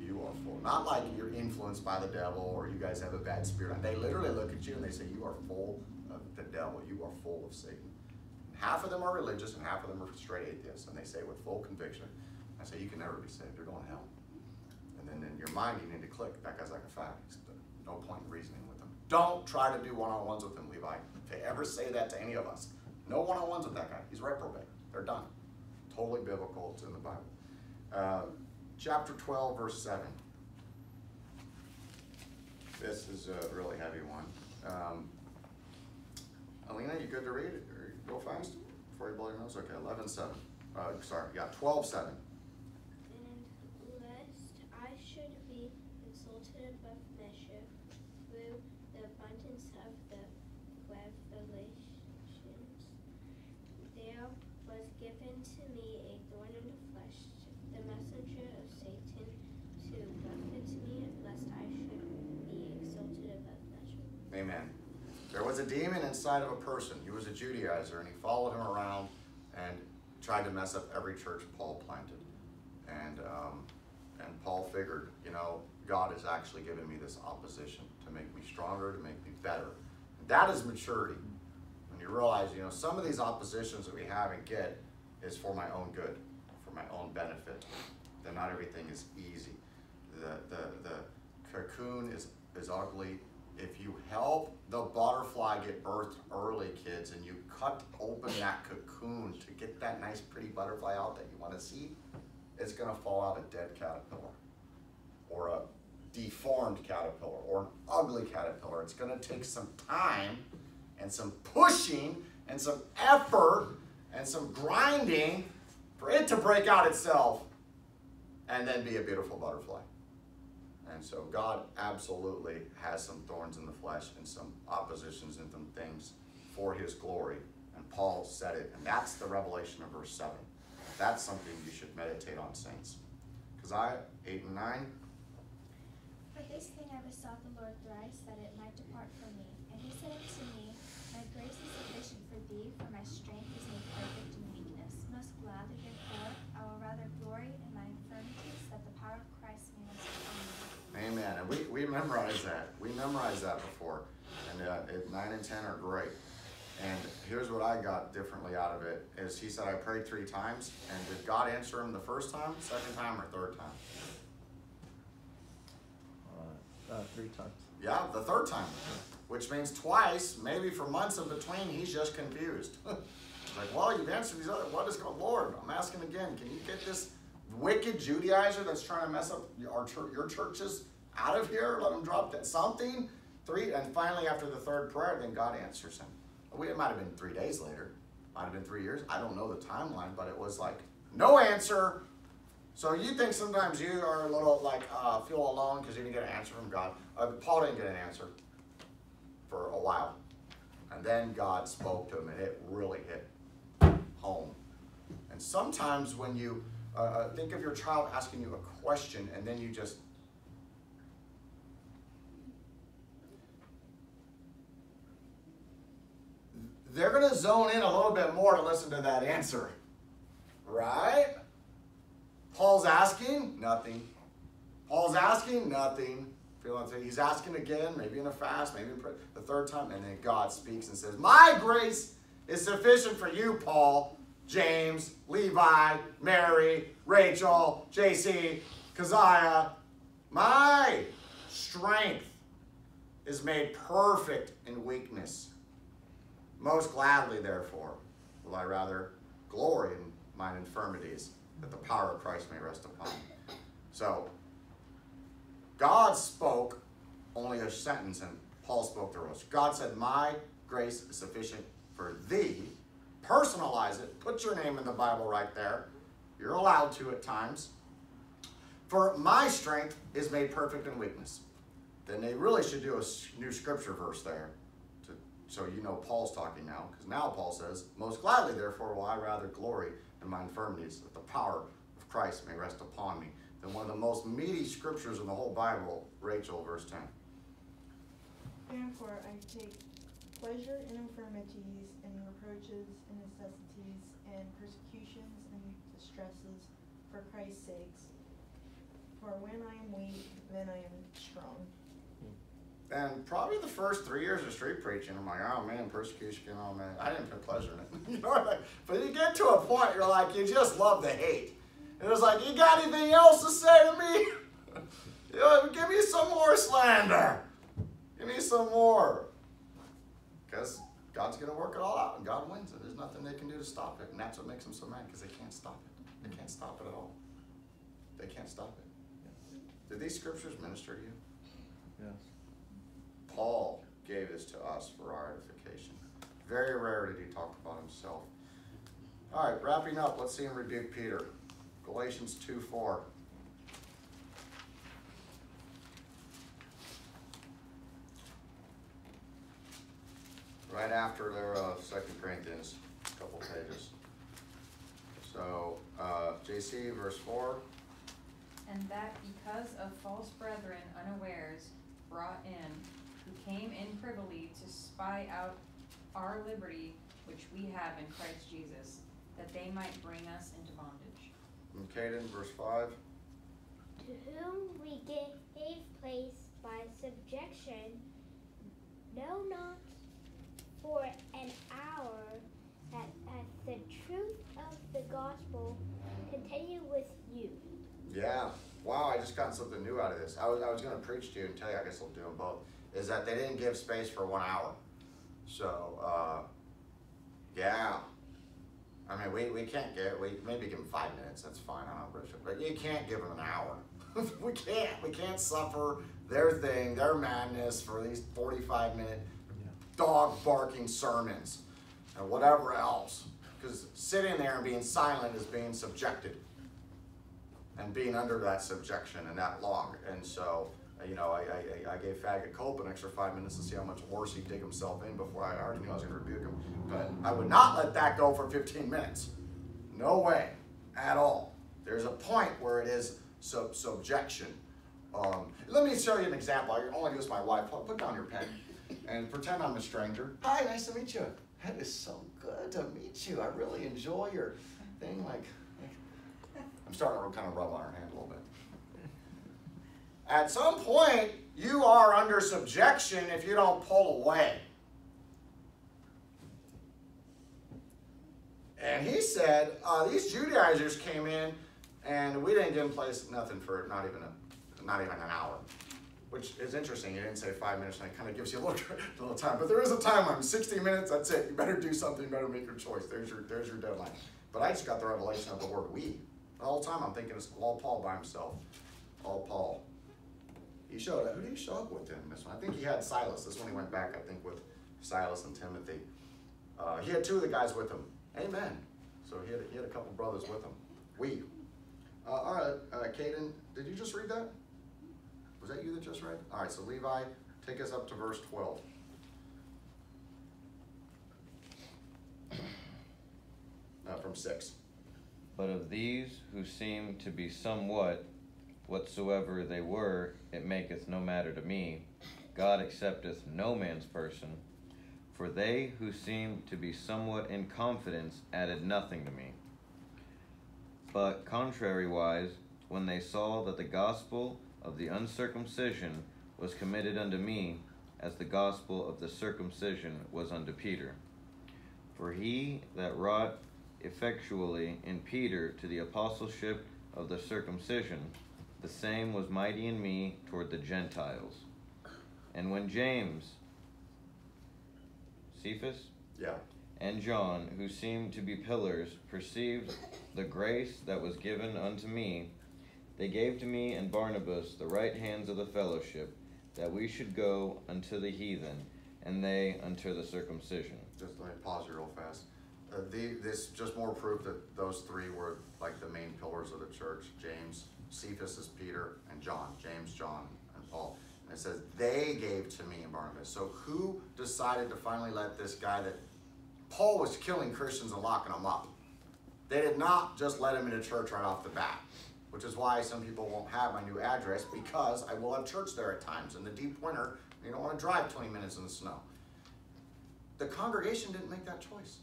S1: you are full. Not like you're influenced by the devil or you guys have a bad spirit. They literally look at you and they say, You are full of the devil. You are full of Satan. Half of them are religious and half of them are straight atheists. And they say with full conviction, I say, You can never be saved. You're going to hell. And then in your mind, you need to click. That guy's like a fact. No point in reasoning with them. Don't try to do one on ones with him, Levi. If they ever say that to any of us, no one on ones with that guy. He's reprobate. They're done. Totally biblical. It's in the Bible. Uh, chapter 12, verse 7. This is a really heavy one. Um, Alina, you good to read it? go fast. Before your nose. Okay, 11-7. Uh, sorry, yeah, got 12-7. Demon inside of a person. He was a Judaizer, and he followed him around and tried to mess up every church Paul planted. And um, and Paul figured, you know, God has actually given me this opposition to make me stronger, to make me better. That is maturity. When you realize, you know, some of these oppositions that we have and get is for my own good, for my own benefit. that not everything is easy. The the the cocoon is is ugly. If you help the butterfly get birthed early, kids, and you cut open that cocoon to get that nice pretty butterfly out that you want to see, it's gonna fall out a dead caterpillar or a deformed caterpillar or an ugly caterpillar. It's gonna take some time and some pushing and some effort and some grinding for it to break out itself and then be a beautiful butterfly. And so God absolutely has some thorns in the flesh and some oppositions and some things for his glory. And Paul said it, and that's the revelation of verse 7. That's something you should meditate on, saints. Because I, 8 and 9.
S4: For this thing I besought the Lord thrice, that it might depart from me. And he said unto me, My grace is sufficient for thee, for my strength is made perfect in weakness. Most gladly, therefore, I will rather glory in my infirmities, that the power of Christ may rest upon me.
S1: Amen. And we, we memorized that. We memorized that before. And uh, it, 9 and 10 are great. And here's what I got differently out of it is he said I prayed three times. And did God answer him the first time, second time, or third time?
S2: Uh, uh, three times.
S1: Yeah, the third time. Which means twice, maybe for months in between, he's just confused. Like, well, you've answered these other, what is called Lord? I'm asking again, can you get this wicked Judaizer that's trying to mess up your, our your churches out of here? Let him drop that something. Three, and finally, after the third prayer, then God answers him. It might have been three days later, might have been three years. I don't know the timeline, but it was like, no answer. So you think sometimes you are a little like uh, feel alone because you didn't get an answer from God. Uh, Paul didn't get an answer for a while, and then God spoke to him, and it really hit home. And sometimes when you uh, uh, think of your child asking you a question, and then you just they're going to zone in a little bit more to listen to that answer, right? Paul's asking nothing. Paul's asking nothing. He's asking again, maybe in a fast, maybe the third time, and then God speaks and says, "My grace is sufficient for you, Paul, James, Levi, Mary, Rachel, JC, Keziah. My strength is made perfect in weakness. Most gladly, therefore, will I rather glory in mine infirmities, that the power of Christ may rest upon me." So, God spoke only a sentence, and Paul spoke the rest. God said, My grace is sufficient for thee. Personalize it. Put your name in the Bible right there. You're allowed to at times. For my strength is made perfect in weakness. Then they really should do a new scripture verse there. So you know Paul's talking now. Because now Paul says, Most gladly, therefore, will I rather glory in my infirmities, that the power of Christ may rest upon me. Then one of the most meaty scriptures in the whole Bible, Rachel, verse 10.
S5: Therefore I take pleasure in infirmities and reproaches and necessities and persecutions and distresses for Christ's sakes. For when I am weak, then I am strong.
S1: And probably the first three years of street preaching, I'm like, oh man, persecution, oh man, I didn't put pleasure in it. you know I mean? But you get to a point, you're like, you just love the hate. And it's like, you got anything else to say to me? you know, give me some more slander. Give me some more. Because God's going to work it all out, and God wins it. There's nothing they can do to stop it. And that's what makes them so mad, because they can't stop it. They can't stop it at all. They can't stop it. Did these scriptures minister to you?
S2: Yes.
S1: Paul gave this to us for our edification. Very rare did he talk about himself. All right, wrapping up, let's see him rebuke Peter. Galatians 2 4. Right after their uh, Second Corinthians, a couple pages. So, uh, JC, verse 4.
S6: And that because of false brethren unawares brought in, who came in privily to spy out our liberty which we have in Christ Jesus, that they might bring us into bondage.
S1: And Caden, verse 5.
S7: To whom we gave place by subjection, no not for an hour, that, that the truth of the gospel continue with you.
S1: Yeah. Wow, I just got something new out of this. I was, I was going to preach to you and tell you, I guess I'll do them both, is that they didn't give space for one hour. So, uh, yeah. I mean, we, we can't get, we maybe give them five minutes, that's fine, I don't know, but you can't give them an hour. we can't, we can't suffer their thing, their madness for these 45 minute dog barking sermons and whatever else. Because sitting there and being silent is being subjected and being under that subjection and that long. And so, you know, I, I, I gave Faggot Cope an extra five minutes to see how much worse he'd dig himself in before I already knew I was going to rebuke him. But I would not let that go for 15 minutes. No way at all. There's a point where it is sub subjection. Um, let me show you an example. I only use my wife. Put down your pen and pretend I'm a stranger. Hi, nice to meet you. That is so good to meet you. I really enjoy your thing. Like, like I'm starting to kind of rub on her hand a little bit. At some point, you are under subjection if you don't pull away. And he said, uh, these Judaizers came in, and we didn't give them place nothing for not even a, not even an hour which is interesting. You didn't say five minutes, and it kind of gives you a little, a little time. But there is a time limit. 60 minutes, that's it. You better do something. You better make your choice. There's your, there's your deadline. But I just got the revelation of the word we. The whole time I'm thinking it's all Paul by himself. All Paul. He showed up. Who did he show up with in this one? I think he had Silas. This one he went back, I think, with Silas and Timothy. Uh, he had two of the guys with him. Amen. So he had, he had a couple brothers with him. We. Uh, all right, uh, Caden, did you just read that? Was that you that just read? All right, so Levi, take us up to verse 12. Uh, from 6.
S8: But of these who seem to be somewhat, whatsoever they were, it maketh no matter to me. God accepteth no man's person. For they who seemed to be somewhat in confidence added nothing to me. But contrariwise, when they saw that the gospel of the uncircumcision was committed unto me, as the gospel of the circumcision was unto Peter. For he that wrought effectually in Peter to the apostleship of the circumcision, the same was mighty in me toward the Gentiles. And when James, Cephas,
S1: yeah,
S8: and John, who seemed to be pillars, perceived the grace that was given unto me, they gave to me and Barnabas the right hands of the fellowship, that we should go unto the heathen, and they unto the circumcision.
S1: Just let me pause you real fast. Uh, the, this just more proof that those three were like the main pillars of the church. James, Cephas is Peter, and John. James, John, and Paul. And it says they gave to me and Barnabas. So who decided to finally let this guy that Paul was killing Christians and locking them up? They did not just let him into church right off the bat which is why some people won't have my new address because I will have church there at times. In the deep winter, you don't want to drive 20 minutes in the snow. The congregation didn't make that choice.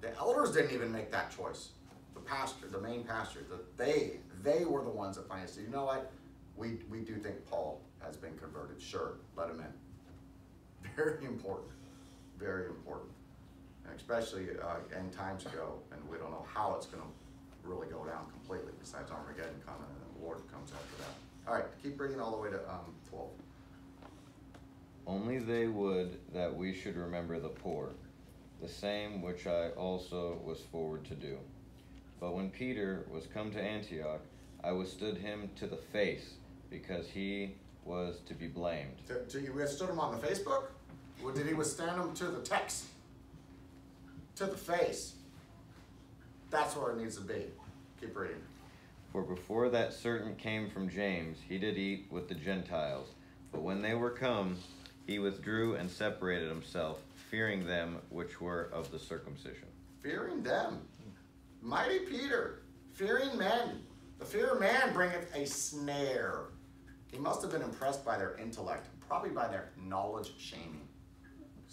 S1: The elders didn't even make that choice. The pastor, the main pastor, that they they were the ones that finally said, you know what, we we do think Paul has been converted. Sure, let him in. Very important, very important, and especially uh, end times go, and we don't know how it's going to really go down completely, besides Armageddon coming, and then the Lord comes after that. All right, keep reading all the way to um, 12.
S8: Only they would that we should remember the poor, the same which I also was forward to do. But when Peter was come to Antioch, I withstood him to the face, because he was to be blamed.
S1: To, to you withstood him on the Facebook? Or did he withstand him to the text? To the face. That's where it needs to be. Keep reading.
S8: For before that certain came from James, he did eat with the Gentiles. But when they were come, he withdrew and separated himself, fearing them which were of the circumcision.
S1: Fearing them. Mighty Peter, fearing men. The fear of man bringeth a snare. He must have been impressed by their intellect, probably by their knowledge shaming.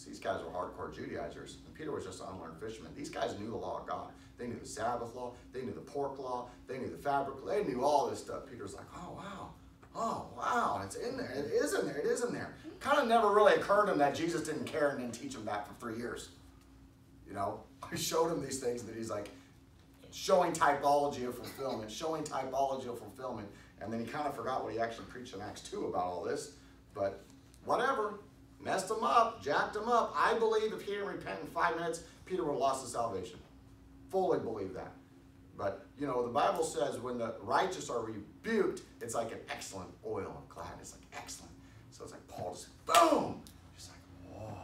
S1: These guys were hardcore Judaizers. And Peter was just an unlearned fisherman. These guys knew the law of God. They knew the Sabbath law. They knew the pork law. They knew the fabric. They knew all this stuff. Peter's like, oh, wow. Oh, wow. It's in there. It is in there. It is in there. Kind of never really occurred to him that Jesus didn't care and didn't teach him that for three years. You know, I showed him these things that he's like showing typology of fulfillment, showing typology of fulfillment, and then he kind of forgot what he actually preached in Acts 2 about all this. But whatever, messed him up, jacked him up. I believe if he didn't repent in five minutes, Peter would have lost his salvation. Fully believe that. But, you know, the Bible says when the righteous are rebuked, it's like an excellent oil of gladness, like excellent. So it's like Paul just, boom! Just like, whoa.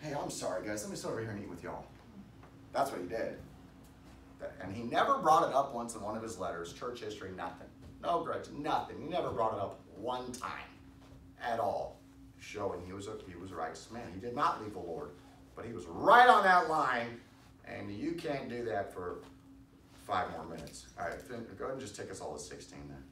S1: Hey, I'm sorry, guys. Let me sit over here and eat with y'all. That's what he did. And he never brought it up once in one of his letters, church history, nothing. No grudge, nothing. He never brought it up one time at all, showing he was a he was a righteous man. He did not leave the Lord, but he was right on that line, and you can't do that for five more minutes. All right, go ahead and just take us all to 16 then.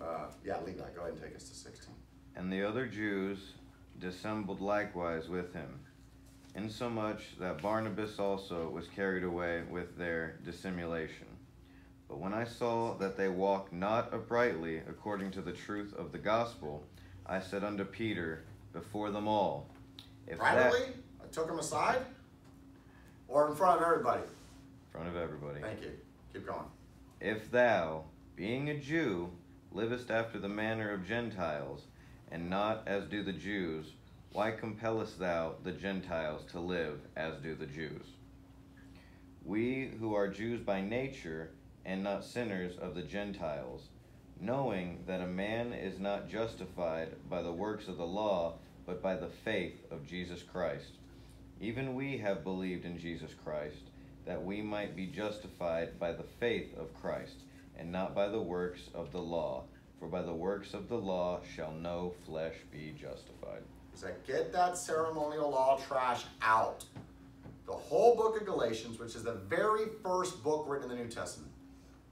S1: Uh, yeah, Levi, go ahead and take us to 16.
S8: And the other Jews dissembled likewise with him, insomuch that Barnabas also was carried away with their dissimulation. But when I saw that they walked not uprightly according to the truth of the gospel, I said unto Peter before them all,
S1: If Privately? That, I took him aside? Or in front of everybody? In
S8: front of everybody.
S1: Thank you. Keep going.
S8: If thou, being a Jew, livest after the manner of Gentiles, and not as do the Jews, why compellest thou the Gentiles to live as do the Jews? We who are Jews by nature, and not sinners of the Gentiles, knowing that a man is not justified by the works of the law, but by the faith of Jesus Christ. Even we have believed in Jesus Christ, that we might be justified by the faith of Christ, and not by the works of the law. For by the works of the law shall no flesh be justified.
S1: Is that get that ceremonial law trash out. The whole book of Galatians, which is the very first book written in the New Testament.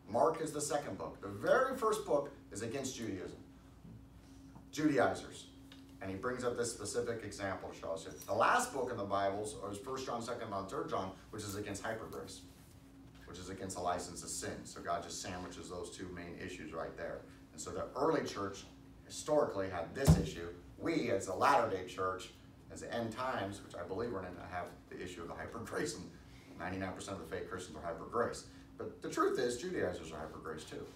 S1: Mark is the second book. The very first book is against Judaism. Judaizers. And he brings up this specific example, shows you. The last book in the Bibles is 1 John, 2nd John, 3rd John, which is against hypergrace, which is against the license of sin. So God just sandwiches those two main issues right there. And so the early church historically had this issue. We, as the latter day church, as the end times, which I believe we're going to have the issue of the hyper grace, and 99% of the fake Christians are hyper grace. But the truth is, Judaizers are hyper grace too.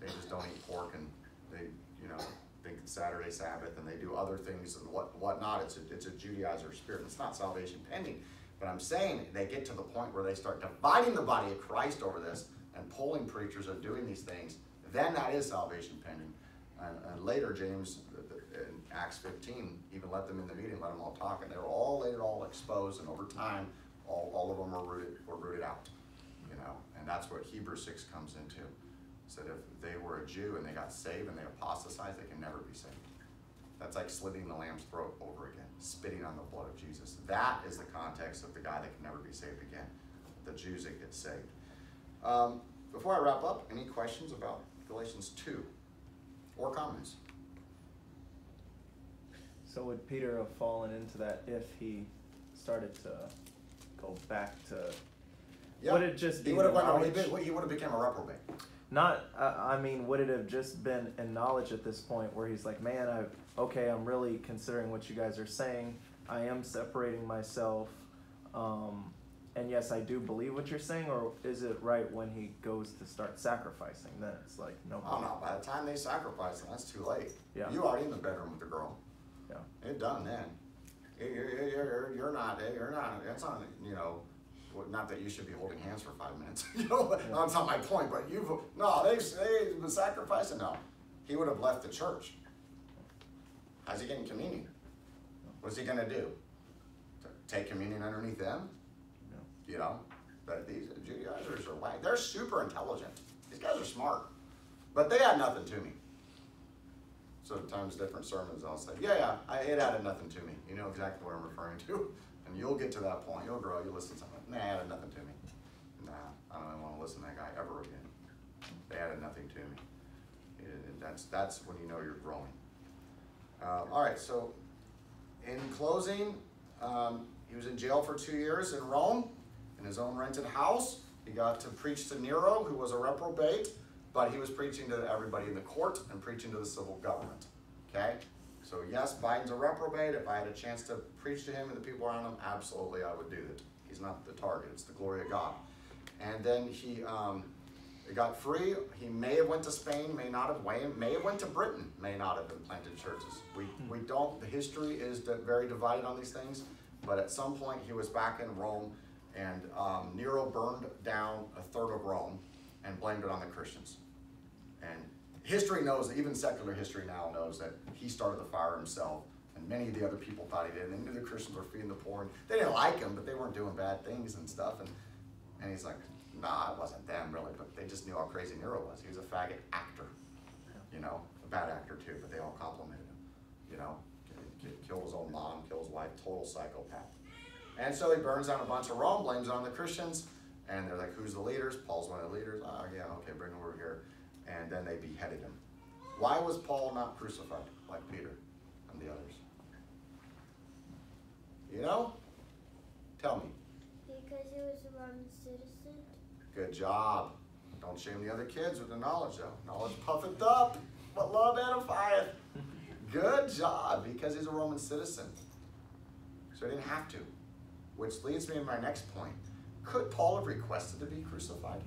S1: They just don't eat pork and they, you know, think it's Saturday Sabbath and they do other things and what whatnot. It's a, it's a Judaizer spirit. It's not salvation pending. But I'm saying they get to the point where they start dividing the body of Christ over this and pulling preachers and doing these things then that is salvation pending. And, and later, James, in Acts 15, even let them in the meeting, let them all talk, and they were all later all exposed, and over time, all, all of them were rooted, were rooted out. You know, and that's what Hebrews 6 comes into. Said if they were a Jew and they got saved and they apostatized, they can never be saved. That's like slitting the lamb's throat over again, spitting on the blood of Jesus. That is the context of the guy that can never be saved again, the Jews that get saved. Um, before I wrap up, any questions about Galatians 2 or comments?
S2: So would Peter have fallen into that if he started to go back to?
S1: Yeah.
S2: Would it just be?
S1: He would have. He would have become a reprobate.
S2: Not. Uh, I mean, would it have just been in knowledge at this point where he's like, man, I okay, I'm really considering what you guys are saying. I am separating myself. Um, and yes, I do believe what you're saying, or is it right when he goes to start sacrificing? Then it's like no.
S1: Oh no! By the time they sacrifice, him, that's too late.
S2: Yeah.
S1: You already in the bedroom with the girl.
S2: Yeah.
S1: It's done then. You're, you're, you're, you're not. You're not. That's not. You know. Not that you should be holding hands for five minutes. you know, yeah. that's not my point. But you've no. They they've been sacrificing. No, he would have left the church. How's he getting communion? What's he gonna do? Take communion underneath them? You know, but these Judaizers are whack. They're super intelligent. These guys are smart, but they add nothing to me. So, sometimes different sermons, I'll say, yeah, yeah, I, it added nothing to me. You know exactly what I'm referring to, and you'll get to that point. You'll grow. You'll listen to something. Nah, added nothing to me. Nah, I don't even want to listen to that guy ever again. They added nothing to me. It- that's that's when you know you're growing. Uh, all right, so in closing, um, he was in jail for two years in Rome, in his own rented house. He got to preach to Nero, who was a reprobate, but he was preaching to everybody in the court and preaching to the civil government. Okay? So, yes, Biden's a reprobate. If I had a chance to preach to him and the people around him, absolutely I would do it. He's not the target, it's the glory of God. And then he um, got free. He may have went to Spain, may not have. May, may have went to Britain, may not have planted churches. We, we don't. The history is very divided on these things. But at some point, he was back in Rome, and um, Nero burned down a third of Rome and blamed it on the Christians. And history knows, even secular history now knows that he started the fire himself. And many of the other people thought he did. And they knew the Christians were feeding the poor. And they didn't like him, but they weren't doing bad things and stuff. And, and he's like, nah, it wasn't them really. But they just knew how crazy Nero was. He was a faggot actor, you know, a bad actor too, but they all complimented him, you know. Killed his own mom, killed his wife, total psychopath. And so he burns down a bunch of Rome, blames it on the Christians. And they're like, who's the leaders? Paul's one of the leaders. Oh, yeah, okay, bring him over here. And then they beheaded him. Why was Paul not crucified like Peter and the others? You know? Tell me.
S7: Because he was a Roman citizen.
S1: Good job. Don't shame the other kids with the knowledge, though. Knowledge puffeth up, but love edifieth. Good job, because he's a Roman citizen. So he didn't have to. Which leads me to my next point. Could Paul have requested to be crucified?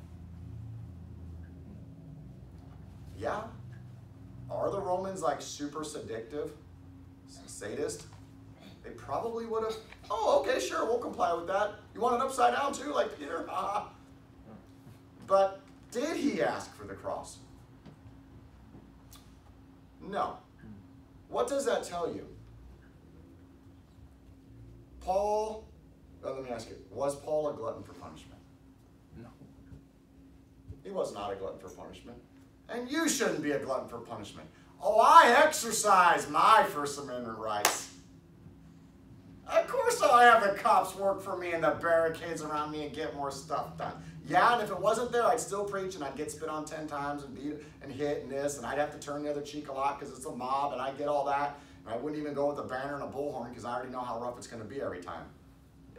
S1: Yeah. Are the Romans like super seductive, sadist? They probably would have. Oh, okay, sure, we'll comply with that. You want it upside down too, like Peter? But did he ask for the cross? No. What does that tell you? Paul, uh, let me ask you, was Paul a glutton for punishment?
S2: No.
S1: He was not a glutton for punishment. And you shouldn't be a glutton for punishment. Oh, I exercise my First Amendment rights. Of course I'll have the cops work for me and the barricades around me and get more stuff done. Yeah, and if it wasn't there, I'd still preach and I'd get spit on 10 times and beat and hit and this, and I'd have to turn the other cheek a lot because it's a mob and I'd get all that. And I wouldn't even go with a banner and a bullhorn because I already know how rough it's going to be every time.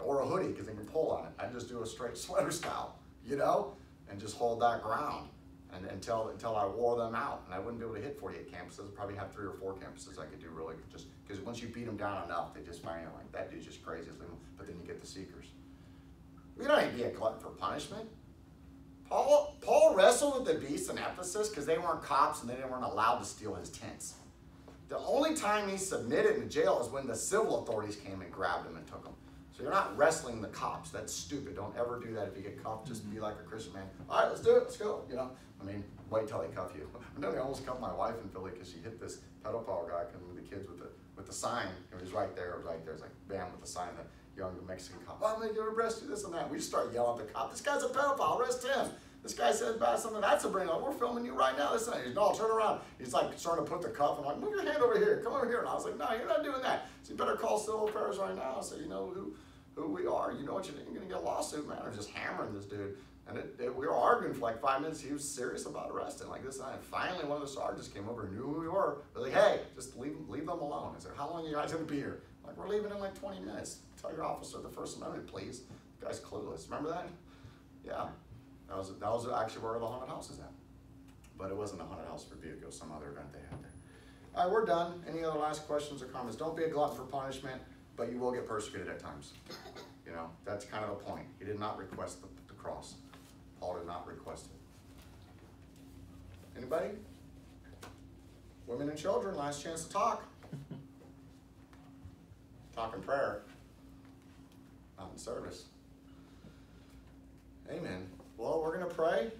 S1: Or a hoodie because they can pull on it. I'd just do a straight sweater style, you know, and just hold that ground and until until I wore them out. And I wouldn't be able to hit 48 campuses. I'd probably have three or four campuses I could do really just because once you beat them down enough, they just find you like that dude's just crazy. But then you get the seekers. We don't be a glutton for punishment. Paul Paul wrestled with the beasts in Ephesus because they weren't cops and they weren't allowed to steal his tents. The only time he submitted in jail is when the civil authorities came and grabbed him and took him. So you're not wrestling the cops. That's stupid. Don't ever do that if you get cuffed. Just be like a Christian man. All right, let's do it. Let's go. You know, I mean, wait till they cuff you. I know they almost cuffed my wife in Philly because she hit this pedophile guy with the kids with the with the sign. It was right there. It was right there. It's like bam with the sign. The young Mexican cop. Oh, I'm gonna get arrested. This and that. We just start yelling at the cop. This guy's a pedophile. Arrest him. This guy said about something. That's a brain. up. We're filming you right now. This and that. He's no, turn around. He's like starting to put the cuff. I'm like, move your hand over here. Come over here. And I was like, no, you're not doing that. So you better call civil affairs right now. So you know who who we are. You know what you're, you're gonna get a lawsuit, man. I'm just hammering this dude. And it, it, we were arguing for like five minutes. He was serious about arresting like this. And finally, one of the sergeants came over and knew who we were. They're like, hey, just leave, leave them alone. I said, how long are you guys gonna be here? I'm like, we're leaving in like 20 minutes. Tell your officer the First Amendment, please. The guy's clueless. Remember that? Yeah. That was, that was actually where the haunted house is at. But it wasn't a haunted house for Butte. It was some other event they had there. All right, we're done. Any other last questions or comments? Don't be a glutton for punishment, but you will get persecuted at times. You know, that's kind of the point. He did not request the, the cross. Paul did not request it. Anybody? Women and children, last chance to talk. Talk in prayer, not in service. Amen. Well, we're going to pray.